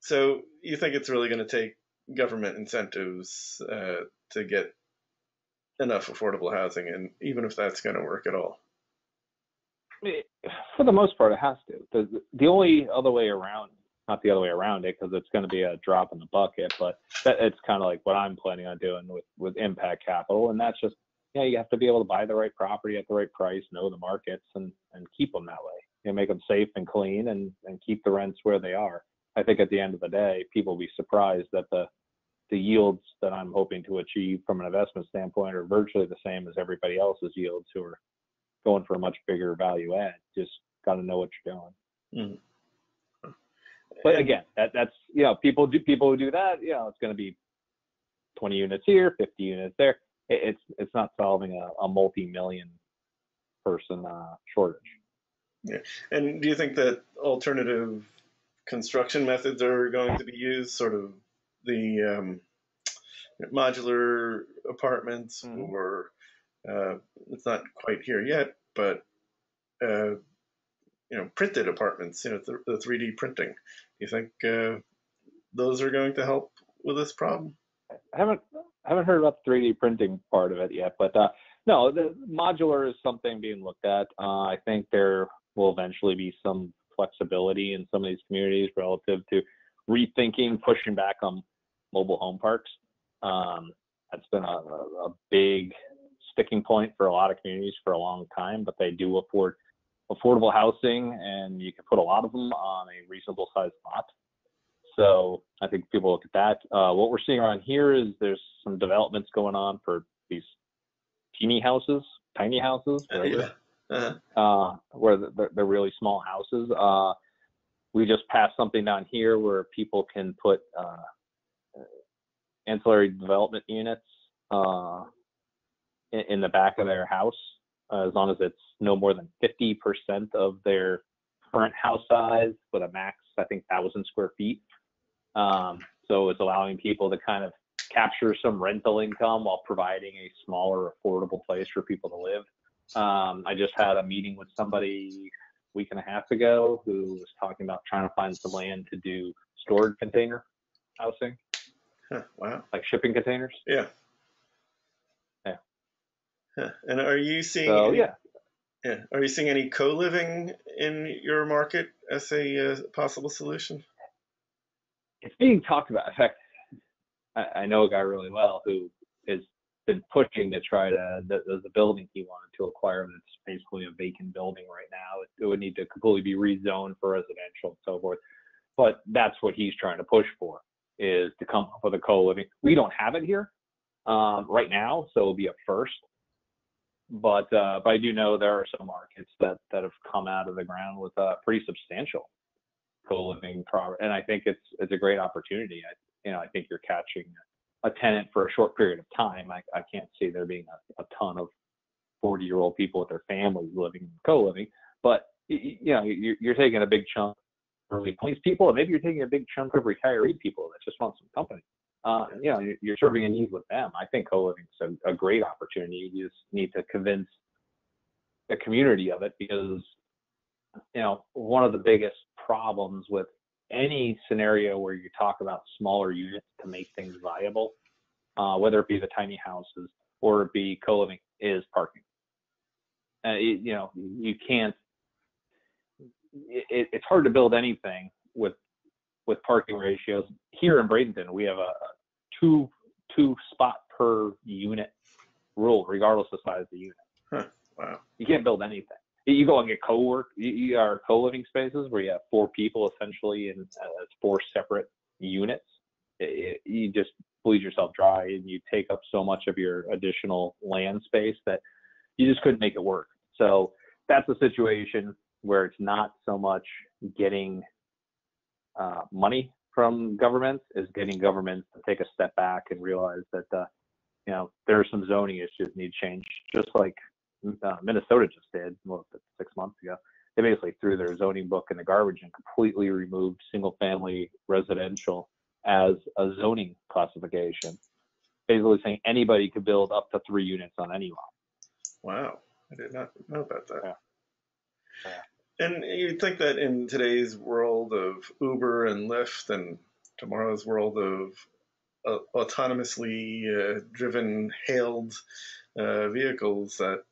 so you think it's really going to take government incentives uh, to get enough affordable housing, and even if that's going to work at all. For the most part, it has to. The, the only other way around, not the other way around it, because it's going to be a drop in the bucket, but that, it's kind of like what I'm planning on doing with, with impact capital. And that's just, know, you have to be able to buy the right property at the right price, know the markets, and, and keep them that way. You know, make them safe and clean and, and keep the rents where they are. I think at the end of the day, people will be surprised that the the yields that I'm hoping to achieve from an investment standpoint are virtually the same as everybody else's yields who are going for a much bigger value add. Just got to know what you're doing. Mm. But again, that, that's you know people do people who do that. You know, it's going to be 20 units here, 50 units there. It, it's it's not solving a, a multi-million person uh, shortage. Yeah, and do you think that alternative construction methods are going to be used, sort of the um, modular apartments, mm-hmm. or uh, it's not quite here yet, but uh, you know, printed apartments, you know, the, the 3D printing. You think uh, those are going to help with this problem? I haven't I haven't heard about the 3D printing part of it yet, but uh, no, the modular is something being looked at. Uh, I think there will eventually be some flexibility in some of these communities relative to rethinking, pushing back on mobile home parks. Um, that's been a, a, big sticking point for a lot of communities for a long time, but they do afford affordable housing and you can put a lot of them on a reasonable sized lot. So I think people look at that. Uh, what we're seeing around here is there's some developments going on for these teeny houses, tiny houses. Uh, yeah. Uh-huh. Uh, where they're, they're, really small houses. Uh, we just passed something down here where people can put uh, ancillary development units uh, in, in, the back of their house, uh, as long as it's no more than 50% of their current house size, with a max, I think, thousand square feet. Um, so it's allowing people to kind of capture some rental income while providing a smaller, affordable place for people to live. Um, I just had a meeting with somebody a week and a half ago who was talking about trying to find some land to do storage container housing. Huh, wow. Like shipping containers. Yeah. Huh. And are you seeing? So, any, yeah. Yeah. Are you seeing any co-living in your market as a uh, possible solution? It's being talked about. In fact, I, I know a guy really well who has been pushing to try to the, the building he wanted to acquire that's basically a vacant building right now. It, it would need to completely be rezoned for residential and so forth. But that's what he's trying to push for is to come up with a co-living. We don't have it here um, right now, so it'll be a first. But uh, but I do know there are some markets that that have come out of the ground with a pretty substantial co-living property, and I think it's it's a great opportunity. I, you know, I think you're catching a tenant for a short period of time. I, I can't see there being a, a ton of 40 year old people with their families living co-living, but you know, you're, you're taking a big chunk of early 20s people, and maybe you're taking a big chunk of retiree people that just want some company. Uh, you know, you're serving a need with them. I think co-living is a, a great opportunity. You just need to convince the community of it because, you know, one of the biggest problems with any scenario where you talk about smaller units to make things viable, uh, whether it be the tiny houses or it be co-living, is parking. Uh, it, you know, you can't. It, it's hard to build anything with with parking ratios. Here in Bradenton, we have a two two spot per unit rule, regardless of size of the unit. Huh. Wow. You can't build anything you go and get co-work, you, are co-living spaces where you have four people essentially in uh, four separate units. It, it, you just bleed yourself dry and you take up so much of your additional land space that you just couldn't make it work. So that's a situation where it's not so much getting uh, money from governments is getting governments to take a step back and realize that uh, you know there are some zoning issues need change, just like uh, Minnesota just did, well, six months ago. They basically threw their zoning book in the garbage and completely removed single family residential as a zoning classification. Basically saying anybody could build up to three units on any lot. Wow. I did not know about that. Yeah. Yeah. And you'd think that in today's world of Uber and Lyft and tomorrow's world of uh, autonomously uh, driven, hailed uh, vehicles, that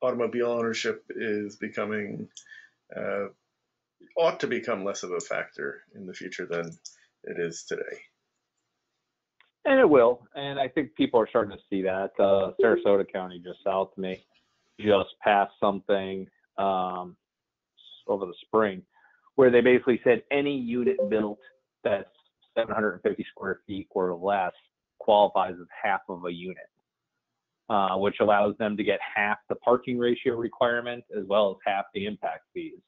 automobile ownership is becoming uh, ought to become less of a factor in the future than it is today. And it will, and I think people are starting to see that. Uh, Sarasota County, just south of me, just passed something um, over the spring where they basically said any unit built that's 750 square feet or less qualifies as half of a unit, uh, which allows them to get half the parking ratio requirement as well as half the impact fees.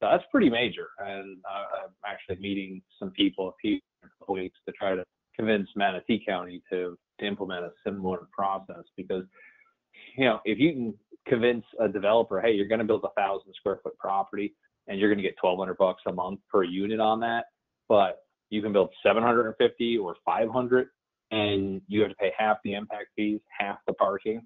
So that's pretty major. And uh, I'm actually meeting some people a couple weeks to try to convince Manatee County to, to implement a similar process because, you know, if you can convince a developer, hey, you're going to build a thousand square foot property and you're going to get 1200 bucks a month per unit on that, but you can build 750 or 500 and you have to pay half the impact fees, half the parking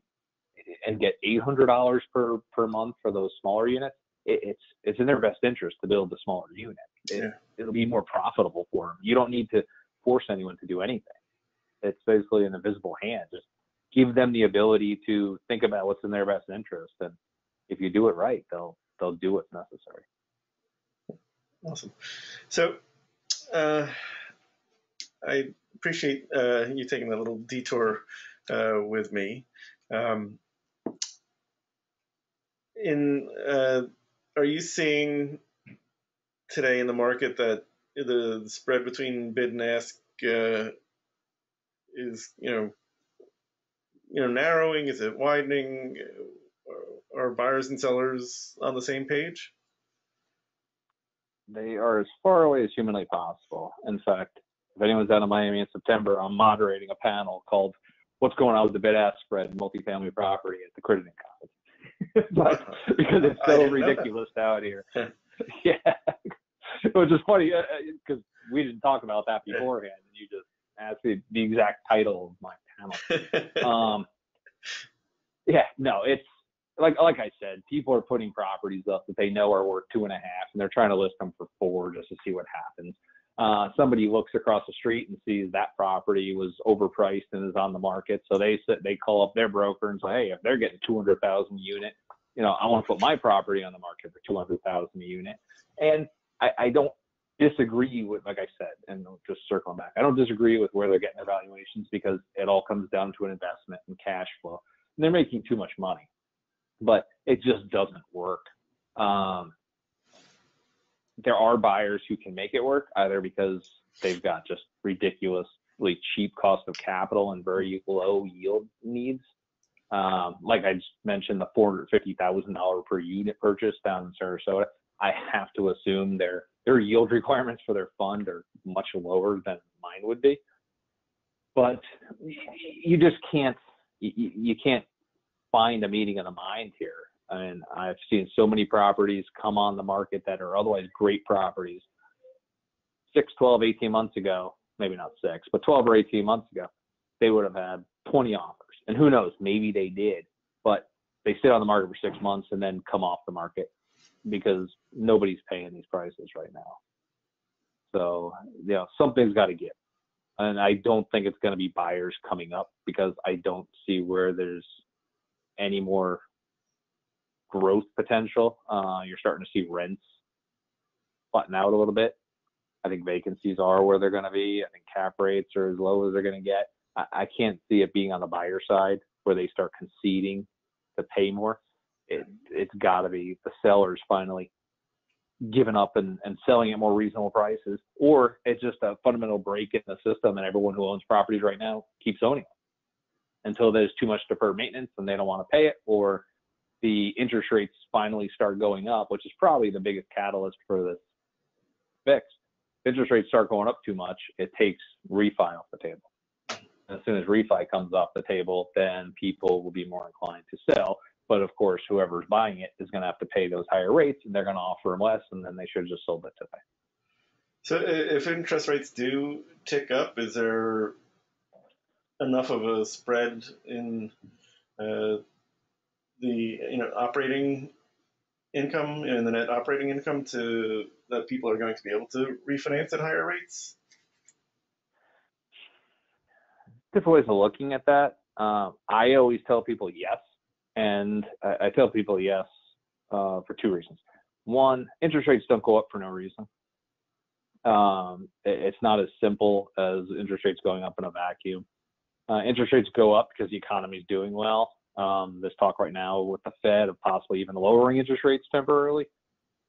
and get $800 per, per month for those smaller units. It, it's, it's in their best interest to build the smaller unit. It, yeah. It'll be more profitable for them. You don't need to force anyone to do anything. It's basically an invisible hand. Just give them the ability to think about what's in their best interest, and if you do it right, they'll they'll do what's necessary. Awesome. So, uh, I appreciate uh, you taking a little detour uh, with me. Um, in uh, are you seeing today in the market that the spread between bid and ask uh, is you know you know narrowing? Is it widening? Uh, are buyers and sellers on the same page? They are as far away as humanly possible. In fact, if anyone's out in Miami in September, I'm moderating a panel called "What's Going On with the Bid-Ask Spread in Multifamily Property" at the Crittenden College, but uh-huh. because it's so ridiculous out here. yeah, which is funny because uh, uh we didn't talk about that beforehand, and you just asked the, the exact title of my panel. um, yeah, no, it's like like I said, people are putting properties up that they know are worth two and a half, and they're trying to list them for four just to see what happens. Uh, somebody looks across the street and sees that property was overpriced and is on the market, so they sit, they call up their broker and say, hey, if they're getting two hundred thousand unit, you know, I want to put my property on the market for two hundred thousand a unit. And I, I don't disagree with, like I said, and just circling back, I don't disagree with where they're getting their valuations because it all comes down to an investment and cash flow. And they're making too much money, but it just doesn't work. Um, there are buyers who can make it work either because they've got just ridiculously cheap cost of capital and very low yield needs. Um, like I just mentioned, the $450,000 per unit purchase down in Sarasota. I have to assume their their yield requirements for their fund are much lower than mine would be. But you just can't you, you can't find a meeting of the mind here. And I've seen so many properties come on the market that are otherwise great properties. Six, 12, 18 months ago, maybe not six, but 12 or 18 months ago, they would have had 20 offers. And who knows, maybe they did, but they sit on the market for six months and then come off the market because nobody's paying these prices right now. So, you know, something's got to give. And I don't think it's going to be buyers coming up because I don't see where there's any more growth potential. Uh, you're starting to see rents flatten out a little bit. I think vacancies are where they're going to be. I think cap rates are as low as they're going to get. I, I can't see it being on the buyer side where they start conceding to pay more it, it's got to be the sellers finally giving up and, and selling at more reasonable prices, or it's just a fundamental break in the system, and everyone who owns properties right now keeps owning them until there's too much deferred maintenance and they don't want to pay it, or the interest rates finally start going up, which is probably the biggest catalyst for this fix. Interest rates start going up too much, it takes refi off the table. As soon as refi comes off the table, then people will be more inclined to sell but of course, whoever's buying it is going to have to pay those higher rates, and they're going to offer them less, and then they should have just sold it today. So, if interest rates do tick up, is there enough of a spread in uh, the you know operating income and the net operating income to that people are going to be able to refinance at higher rates? Different ways of looking at that. Um, I always tell people yes and I, I tell people yes uh, for two reasons. One, interest rates don't go up for no reason. Um, it, it's not as simple as interest rates going up in a vacuum. Uh, interest rates go up because the economy is doing well. Um, there's talk right now with the Fed of possibly even lowering interest rates temporarily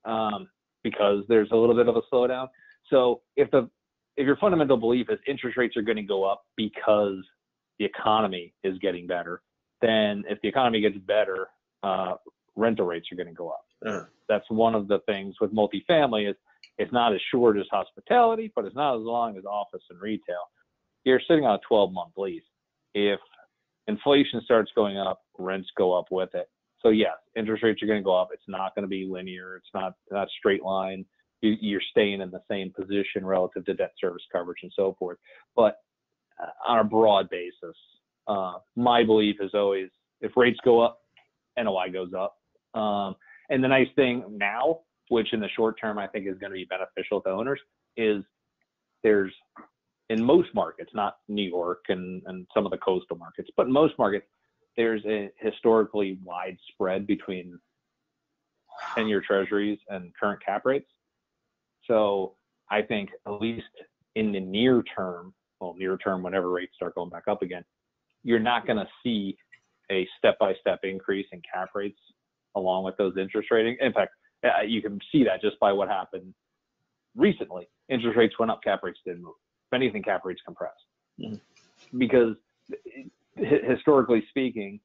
um, because there's a little bit of a slowdown. So if the if your fundamental belief is interest rates are going to go up because the economy is getting better, then if the economy gets better, uh, rental rates are going to go up. Uh-huh. That's one of the things with multifamily is it's not as short as hospitality, but it's not as long as office and retail. You're sitting on a 12 month lease. If inflation starts going up, rents go up with it. So yes, interest rates are going to go up. It's not going to be linear. It's not not straight line. You, are staying in the same position relative to debt service coverage and so forth. But uh, on a broad basis, uh, my belief is always if rates go up, NOI goes up. Um, and the nice thing now, which in the short term I think is going to be beneficial to owners, is there's in most markets, not New York and, and some of the coastal markets, but most markets, there's a historically wide spread between 10 year treasuries and current cap rates. So I think at least in the near term, well, near term, whenever rates start going back up again, you're not going to see a step by step increase in cap rates along with those interest rating. In fact, uh, you can see that just by what happened recently. Interest rates went up, cap rates didn't move. If anything, cap rates compressed. Mm-hmm. Because historically speaking,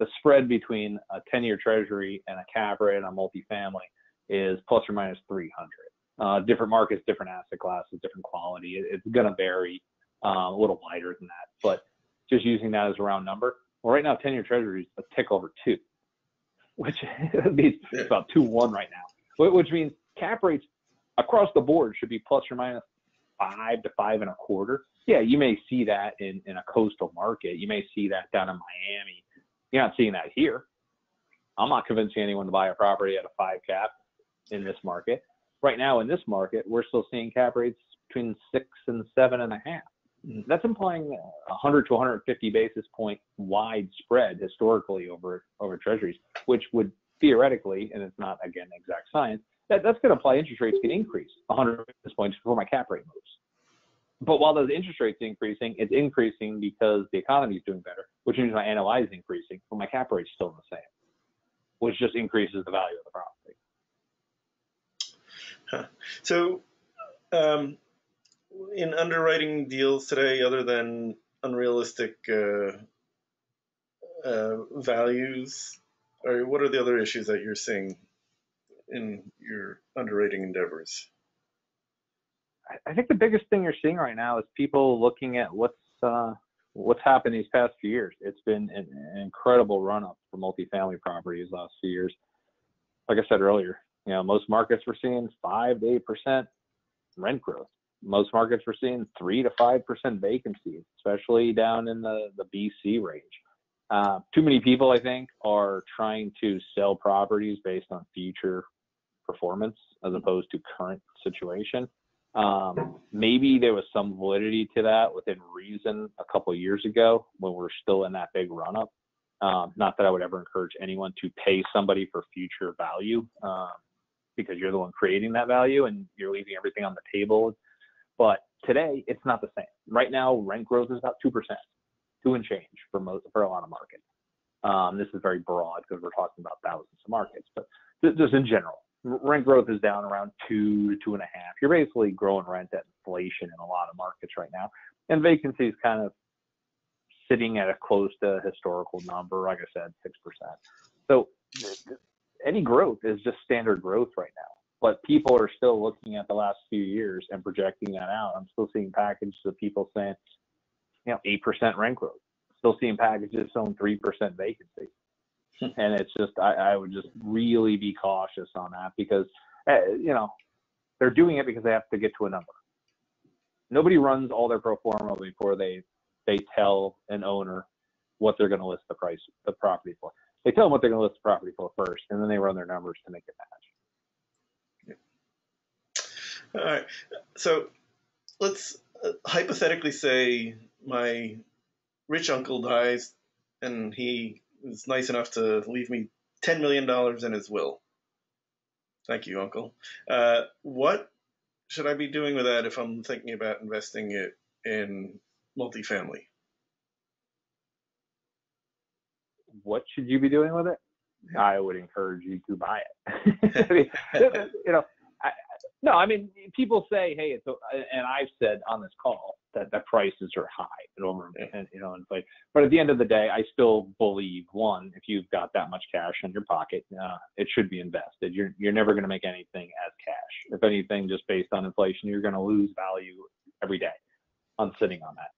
the spread between a 10 year treasury and a cap rate on multifamily is plus or minus 300. Uh, different markets, different asset classes, different quality. It, it's going to vary uh, a little wider than that. But just using that as a round number, well, right now, 10 year treasury is a tick over two, which means it's about 2 1 right now, which means cap rates across the board should be plus or minus five to five and a quarter. Yeah, you may see that in, in a coastal market. You may see that down in Miami. You're not seeing that here. I'm not convincing anyone to buy a property at a five cap in this market. Right now, in this market, we're still seeing cap rates between six and seven and a half. That's implying 100 to 150 basis point wide spread historically over over treasuries, which would theoretically, and it's not again exact science, that, that's going to apply interest rates can increase 100 basis points before my cap rate moves. But while those interest rates increasing, it's increasing because the economy is doing better, which means my NOI is increasing, but my cap rate is still the same, which just increases the value of the property. Huh. So, um, in underwriting deals today, other than unrealistic uh, uh, values, or what are the other issues that you're seeing in your underwriting endeavors? I think the biggest thing you're seeing right now is people looking at what's uh, what's happened these past few years. It's been an, an incredible run up for multifamily properties last few years. Like I said earlier, you know, most markets we're seeing five to eight percent rent growth. Most markets we're seeing three to five percent vacancy, especially down in the the BC range. Uh, too many people, I think, are trying to sell properties based on future performance as opposed to current situation. Um, maybe there was some validity to that within reason a couple years ago when we are still in that big run up. Um, not that I would ever encourage anyone to pay somebody for future value um, because you're the one creating that value and you're leaving everything on the table. But today, it's not the same. Right now, rent growth is about 2%, 2 and change for, most, for a lot of markets. Um, this is very broad because we're talking about thousands of markets, but just in general, rent growth is down around two to two and a half. You're basically growing rent at inflation in a lot of markets right now, and vacancy is kind of sitting at a close to historical number. Like I said, six percent. So any growth is just standard growth right now. But people are still looking at the last few years and projecting that out. I'm still seeing packages of people saying, you know, eight percent rent growth. Still seeing packages showing three percent vacancy. and it's just I, I would just really be cautious on that because uh, you know they're doing it because they have to get to a number. Nobody runs all their pro forma before they they tell an owner what they're going to list the price the property for. They tell them what they're going to list the property for first, and then they run their numbers to make it match. All right. So let's uh, hypothetically say my rich uncle dies and he is nice enough to leave me $10 million in his will. Thank you, Uncle. Uh, what should I be doing with that if I'm thinking about investing it in multifamily? What should you be doing with it? I would encourage you to buy it. you know, No, I mean, people say, hey, it's, a, and I've said on this call that the prices are high, and, and you know, and like, but at the end of the day, I still believe one, if you've got that much cash in your pocket, uh, it should be invested. You're you're never going to make anything as cash. If anything, just based on inflation, you're going to lose value every day on sitting on that.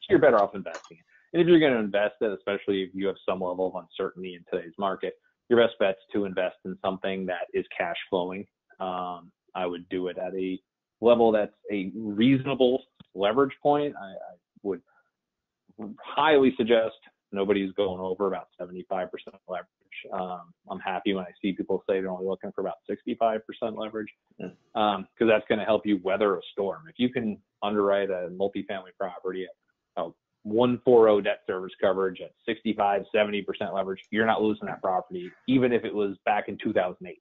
So you're better off investing it. And if you're going to invest it, especially if you have some level of uncertainty in today's market, your best bet's to invest in something that is cash flowing. Um, I would do it at a level that's a reasonable leverage point. I, I would highly suggest nobody's going over about 75% leverage. Um, I'm happy when I see people say they're only looking for about 65% leverage because um, that's going to help you weather a storm. If you can underwrite a multifamily property at uh, 140 debt service coverage at 65, 70% leverage, you're not losing that property, even if it was back in 2008.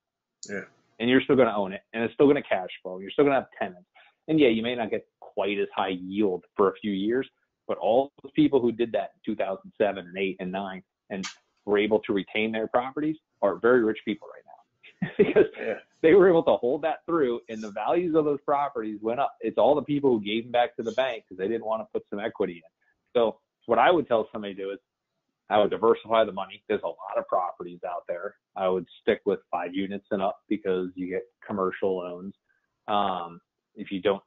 Yeah. And you're still going to own it, and it's still going to cash flow. You're still going to have tenants. And yeah, you may not get quite as high yield for a few years, but all those people who did that in 2007 and 8 and 9 and were able to retain their properties are very rich people right now because yeah. they were able to hold that through and the values of those properties went up. It's all the people who gave them back to the bank because they didn't want to put some equity in. So what I would tell somebody to do is I would diversify the money. There's a lot of properties out there. I would stick with five units and up because you get commercial loans. Um, if you don't,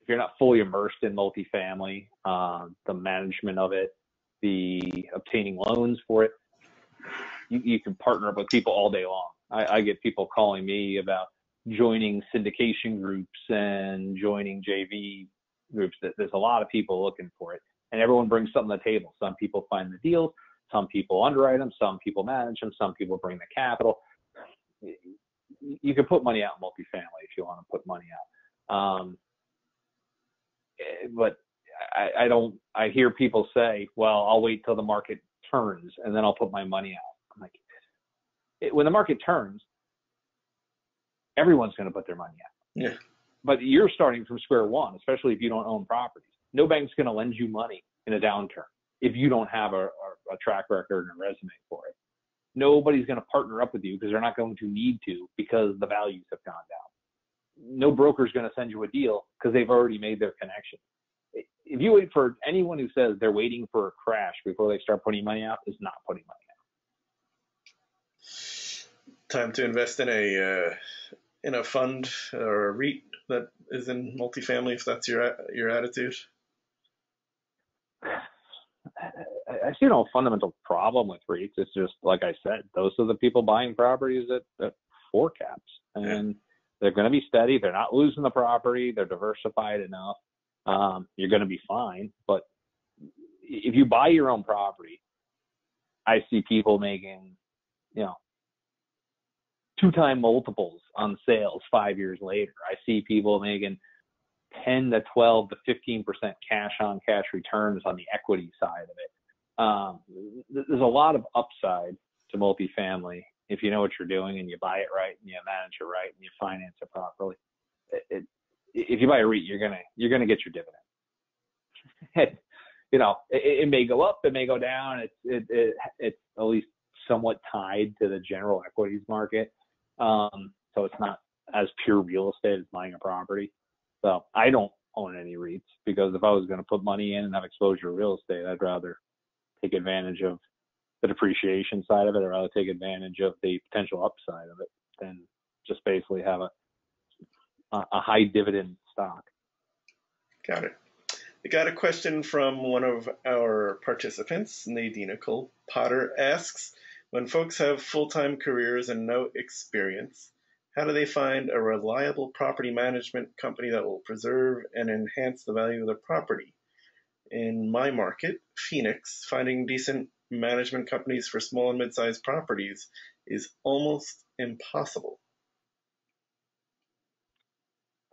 if you're not fully immersed in multifamily, um, the management of it, the obtaining loans for it, you, you can partner up with people all day long. I, I get people calling me about joining syndication groups and joining JV groups. There's a lot of people looking for it, and everyone brings something to the table. Some people find the deals, some people underwrite them, some people manage them, some people bring the capital. You can put money out in multifamily if you want to put money out. Um, eh, but I, I don't. I hear people say, "Well, I'll wait till the market turns and then I'll put my money out." I'm like, it, when the market turns, everyone's going to put their money out. Yeah but you're starting from square one, especially if you don't own properties. No bank's going to lend you money in a downturn if you don't have a, a, track record and a resume for it. Nobody's going to partner up with you because they're not going to need to because the values have gone down. No broker's going to send you a deal because they've already made their connection. If you wait for anyone who says they're waiting for a crash before they start putting money out, is not putting money out. Time to invest in a uh, in a fund or a REIT that is in multifamily if that's your your attitude? I see no fundamental problem with REITs. It's just like I said, those are the people buying properties at, at four caps, and yeah. they're going to be steady. They're not losing the property. They're diversified enough. Um, you're going to be fine. But if you buy your own property, I see people making, you know, two time multiples on sales five years later. I see people making 10 to 12 to 15 percent cash on cash returns on the equity side of it. Um, there's a lot of upside to multifamily if you know what you're doing and you buy it right and you manage it right and you finance it properly. It, it, if you buy a REIT, you're gonna you're gonna get your dividend. you know, it, it, may go up, it may go down. It's it, it it's at least somewhat tied to the general equities market. Um, so it's not as pure real estate as buying a property. So I don't own any REITs because if I was going to put money in and have exposure to real estate, I'd rather take advantage of the depreciation side of it, or rather take advantage of the potential upside of it than just basically have a a high dividend stock. Got it. I got a question from one of our participants, Nadine Nicole Potter asks, when folks have full-time careers and no experience, how do they find a reliable property management company that will preserve and enhance the value of their property? In my market, Phoenix, finding decent management companies for small and mid-sized properties is almost impossible.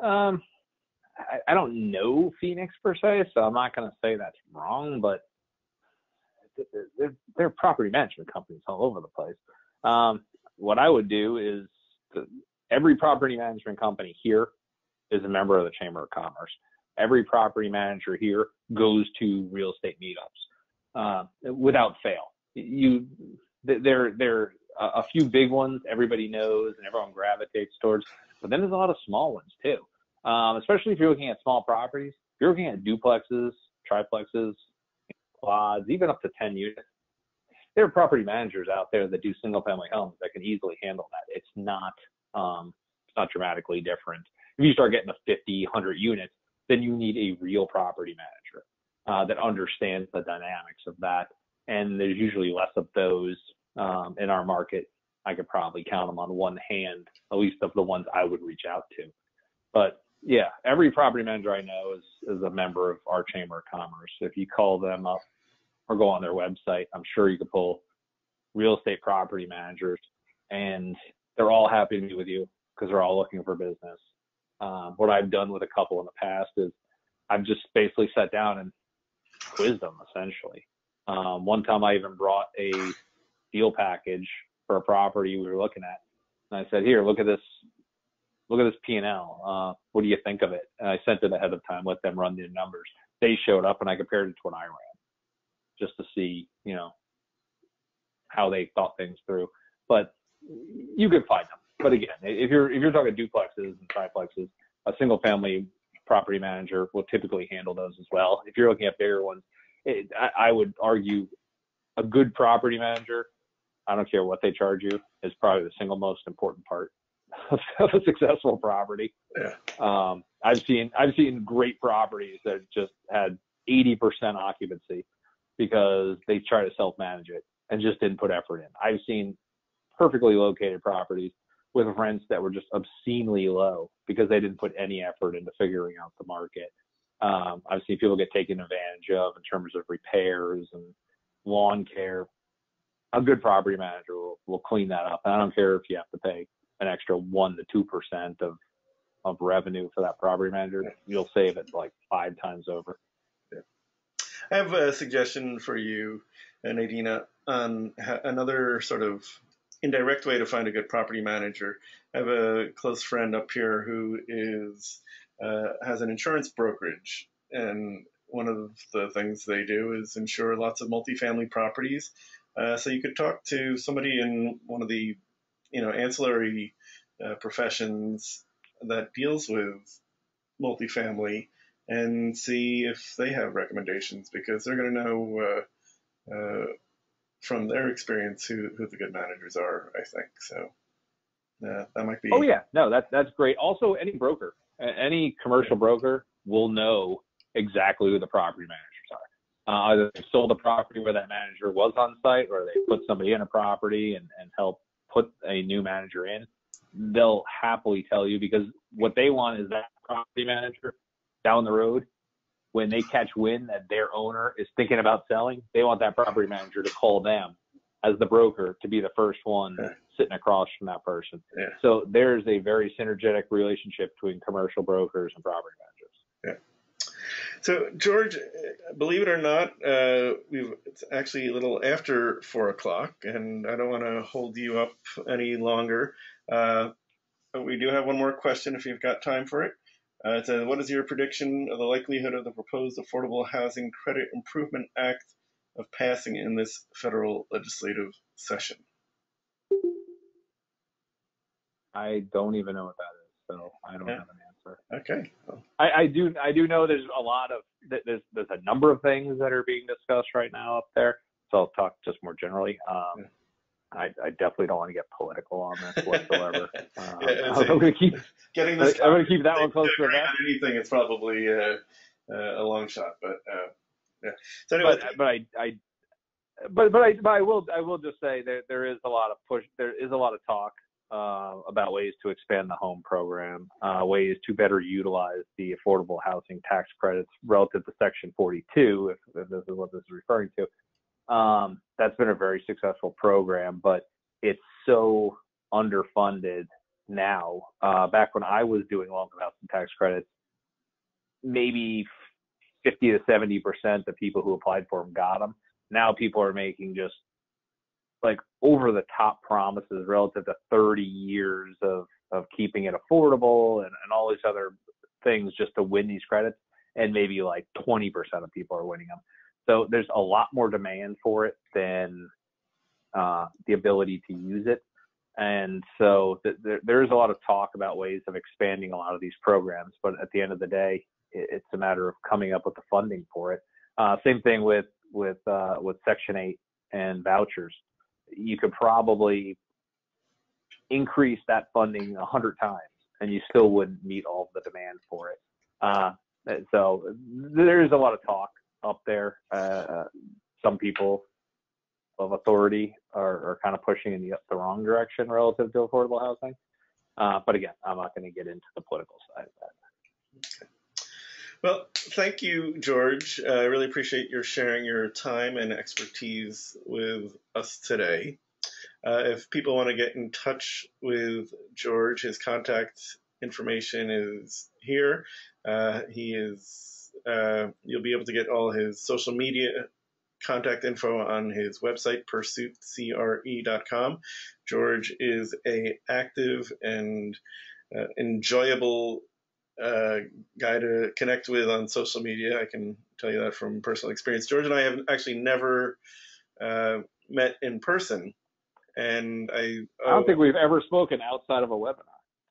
Um, I, I don't know Phoenix per se, so I'm not going to say that's wrong, but they're, they're property management companies all over the place. Um, what I would do is every property management company here is a member of the Chamber of Commerce. Every property manager here goes to real estate meetups uh, without fail. You, there, there are a few big ones everybody knows and everyone gravitates towards. but then there's a lot of small ones too. Um, especially if you're looking at small properties. If you're looking at duplexes, triplexes, quads, even up to 10 units, there are property managers out there that do single family homes that can easily handle that. It's not um, it's not dramatically different. If you start getting to 50, 100 units, then you need a real property manager uh, that understands the dynamics of that. And there's usually less of those um, in our market. I could probably count them on one hand, at least of the ones I would reach out to. But yeah, every property manager I know is is a member of our Chamber of Commerce. If you call them up or go on their website, I'm sure you could pull real estate property managers, and they're all happy to meet with you because they're all looking for business. Um, what I've done with a couple in the past is I've just basically sat down and quizzed them essentially. Um, one time I even brought a deal package for a property we were looking at, and I said, "Here, look at this, look at this P and L. Uh, what do you think of it?" And I sent it ahead of time, let them run the numbers. They showed up, and I compared it to what I ran, just to see, you know, how they thought things through. But you could find them. But again, if you're if you're talking duplexes and triplexes, a single family property manager will typically handle those as well. If you're looking at bigger ones, it, I, I would argue a good property manager, I don't care what they charge you, is probably the single most important part of a successful property. Yeah. Um, I've seen I've seen great properties that just had 80% occupancy because they try to self manage it and just didn't put effort in. I've seen perfectly located properties with rents that were just obscenely low because they didn't put any effort into figuring out the market. Um, I've seen people get taken advantage of in terms of repairs and lawn care. A good property manager will, will clean that up. And I don't care if you have to pay an extra one to two percent of of revenue for that property manager. You'll save it like five times over. Yeah. I have a suggestion for you, Nadina, on another sort of indirect way to find a good property manager. I have a close friend up here who is uh, has an insurance brokerage, and one of the things they do is insure lots of multifamily properties. Uh, so you could talk to somebody in one of the you know ancillary uh, professions that deals with multifamily and see if they have recommendations because they're going to know uh, uh, from their experience who, who the good managers are, I think. So uh, that might be. Oh yeah, no, that's that's great. Also, any broker, any commercial broker will know exactly who the property managers are. Uh, either they sold a property where that manager was on site, or they put somebody in a property and and help put a new manager in. They'll happily tell you because what they want is that property manager down the road when they catch wind that their owner is thinking about selling, they want that property manager to call them as the broker to be the first one yeah. sitting across from that person. Yeah. So there's a very synergetic relationship between commercial brokers and property managers. Yeah. So George, believe it or not, uh, we've it's actually a little after four o'clock, and I don't want to hold you up any longer. Uh, but we do have one more question if you've got time for it. Uh, it says, what is your prediction of the likelihood of the proposed Affordable Housing Credit Improvement Act of passing in this federal legislative session? I don't even know what that is, so I don't yeah. have an answer. Okay. Well. I, I, do I do know there's a lot of there's there's a number of things that are being discussed right now up there. So I'll talk just more generally. Um, yeah. I, I, definitely don't want to get political on this whatsoever. Uh, yeah, I'm going to keep getting this. I'm going to keep that one close to that. Anything, it's probably uh, uh, a long shot, but uh, yeah. So anyway, but, but I, I, but but I, but I will I will just say that there is a lot of push. There is a lot of talk uh, about ways to expand the home program, uh, ways to better utilize the affordable housing tax credits relative to Section 42, if, if this is what this is referring to. Um, that's been a very successful program, but it's so underfunded now. Uh, back when I was doing low income housing tax credits, maybe 50 to 70 percent of people who applied for them got them. Now people are making just like over the top promises relative to 30 years of of keeping it affordable and, and all these other things just to win these credits and maybe like 20% of people are winning them so there's a lot more demand for it than uh, the ability to use it. And so th- there, there's a lot of talk about ways of expanding a lot of these programs, but at the end of the day, it, it's a matter of coming up with the funding for it. Uh, same thing with with uh, with Section 8 and vouchers. You could probably increase that funding a hundred times, and you still wouldn't meet all the demand for it. Uh, so there's a lot of talk up there. Uh, some people of authority are, are kind of pushing in the, the wrong direction relative to affordable housing. Uh, but again, I'm not going to get into the political side of that. Well, thank you, George. Uh, I really appreciate your sharing your time and expertise with us today. Uh, if people want to get in touch with George, his contact information is here. Uh, he is, uh, you'll be able to get all his social media contact info on his website, pursuitcre.com. George is a active and uh, enjoyable uh, guy to connect with on social media. I can tell you that from personal experience. George and I have actually never uh, met in person, and I. I don't think we've ever spoken outside of a webinar.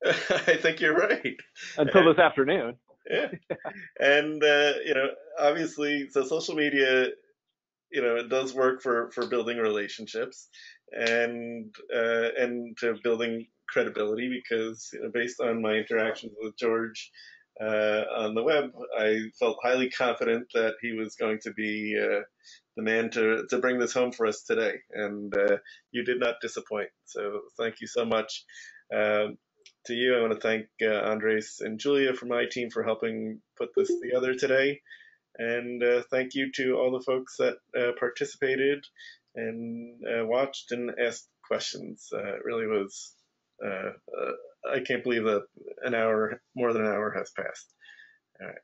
I think you're right. Until this afternoon. yeah, and uh, you know, obviously, so social media you know it does work for for building relationships and uh, and to building credibility because you know, based on my interactions with George uh, on the web, I felt highly confident that he was going to be uh, the man to to bring this home for us today, and uh, you did not disappoint. So thank you so much. Um, to you, I want to thank uh, Andres and Julia from my team for helping put this together today. And uh, thank you to all the folks that uh, participated and uh, watched and asked questions. Uh, it really was, uh, uh, I can't believe that an hour, more than an hour has passed. All right.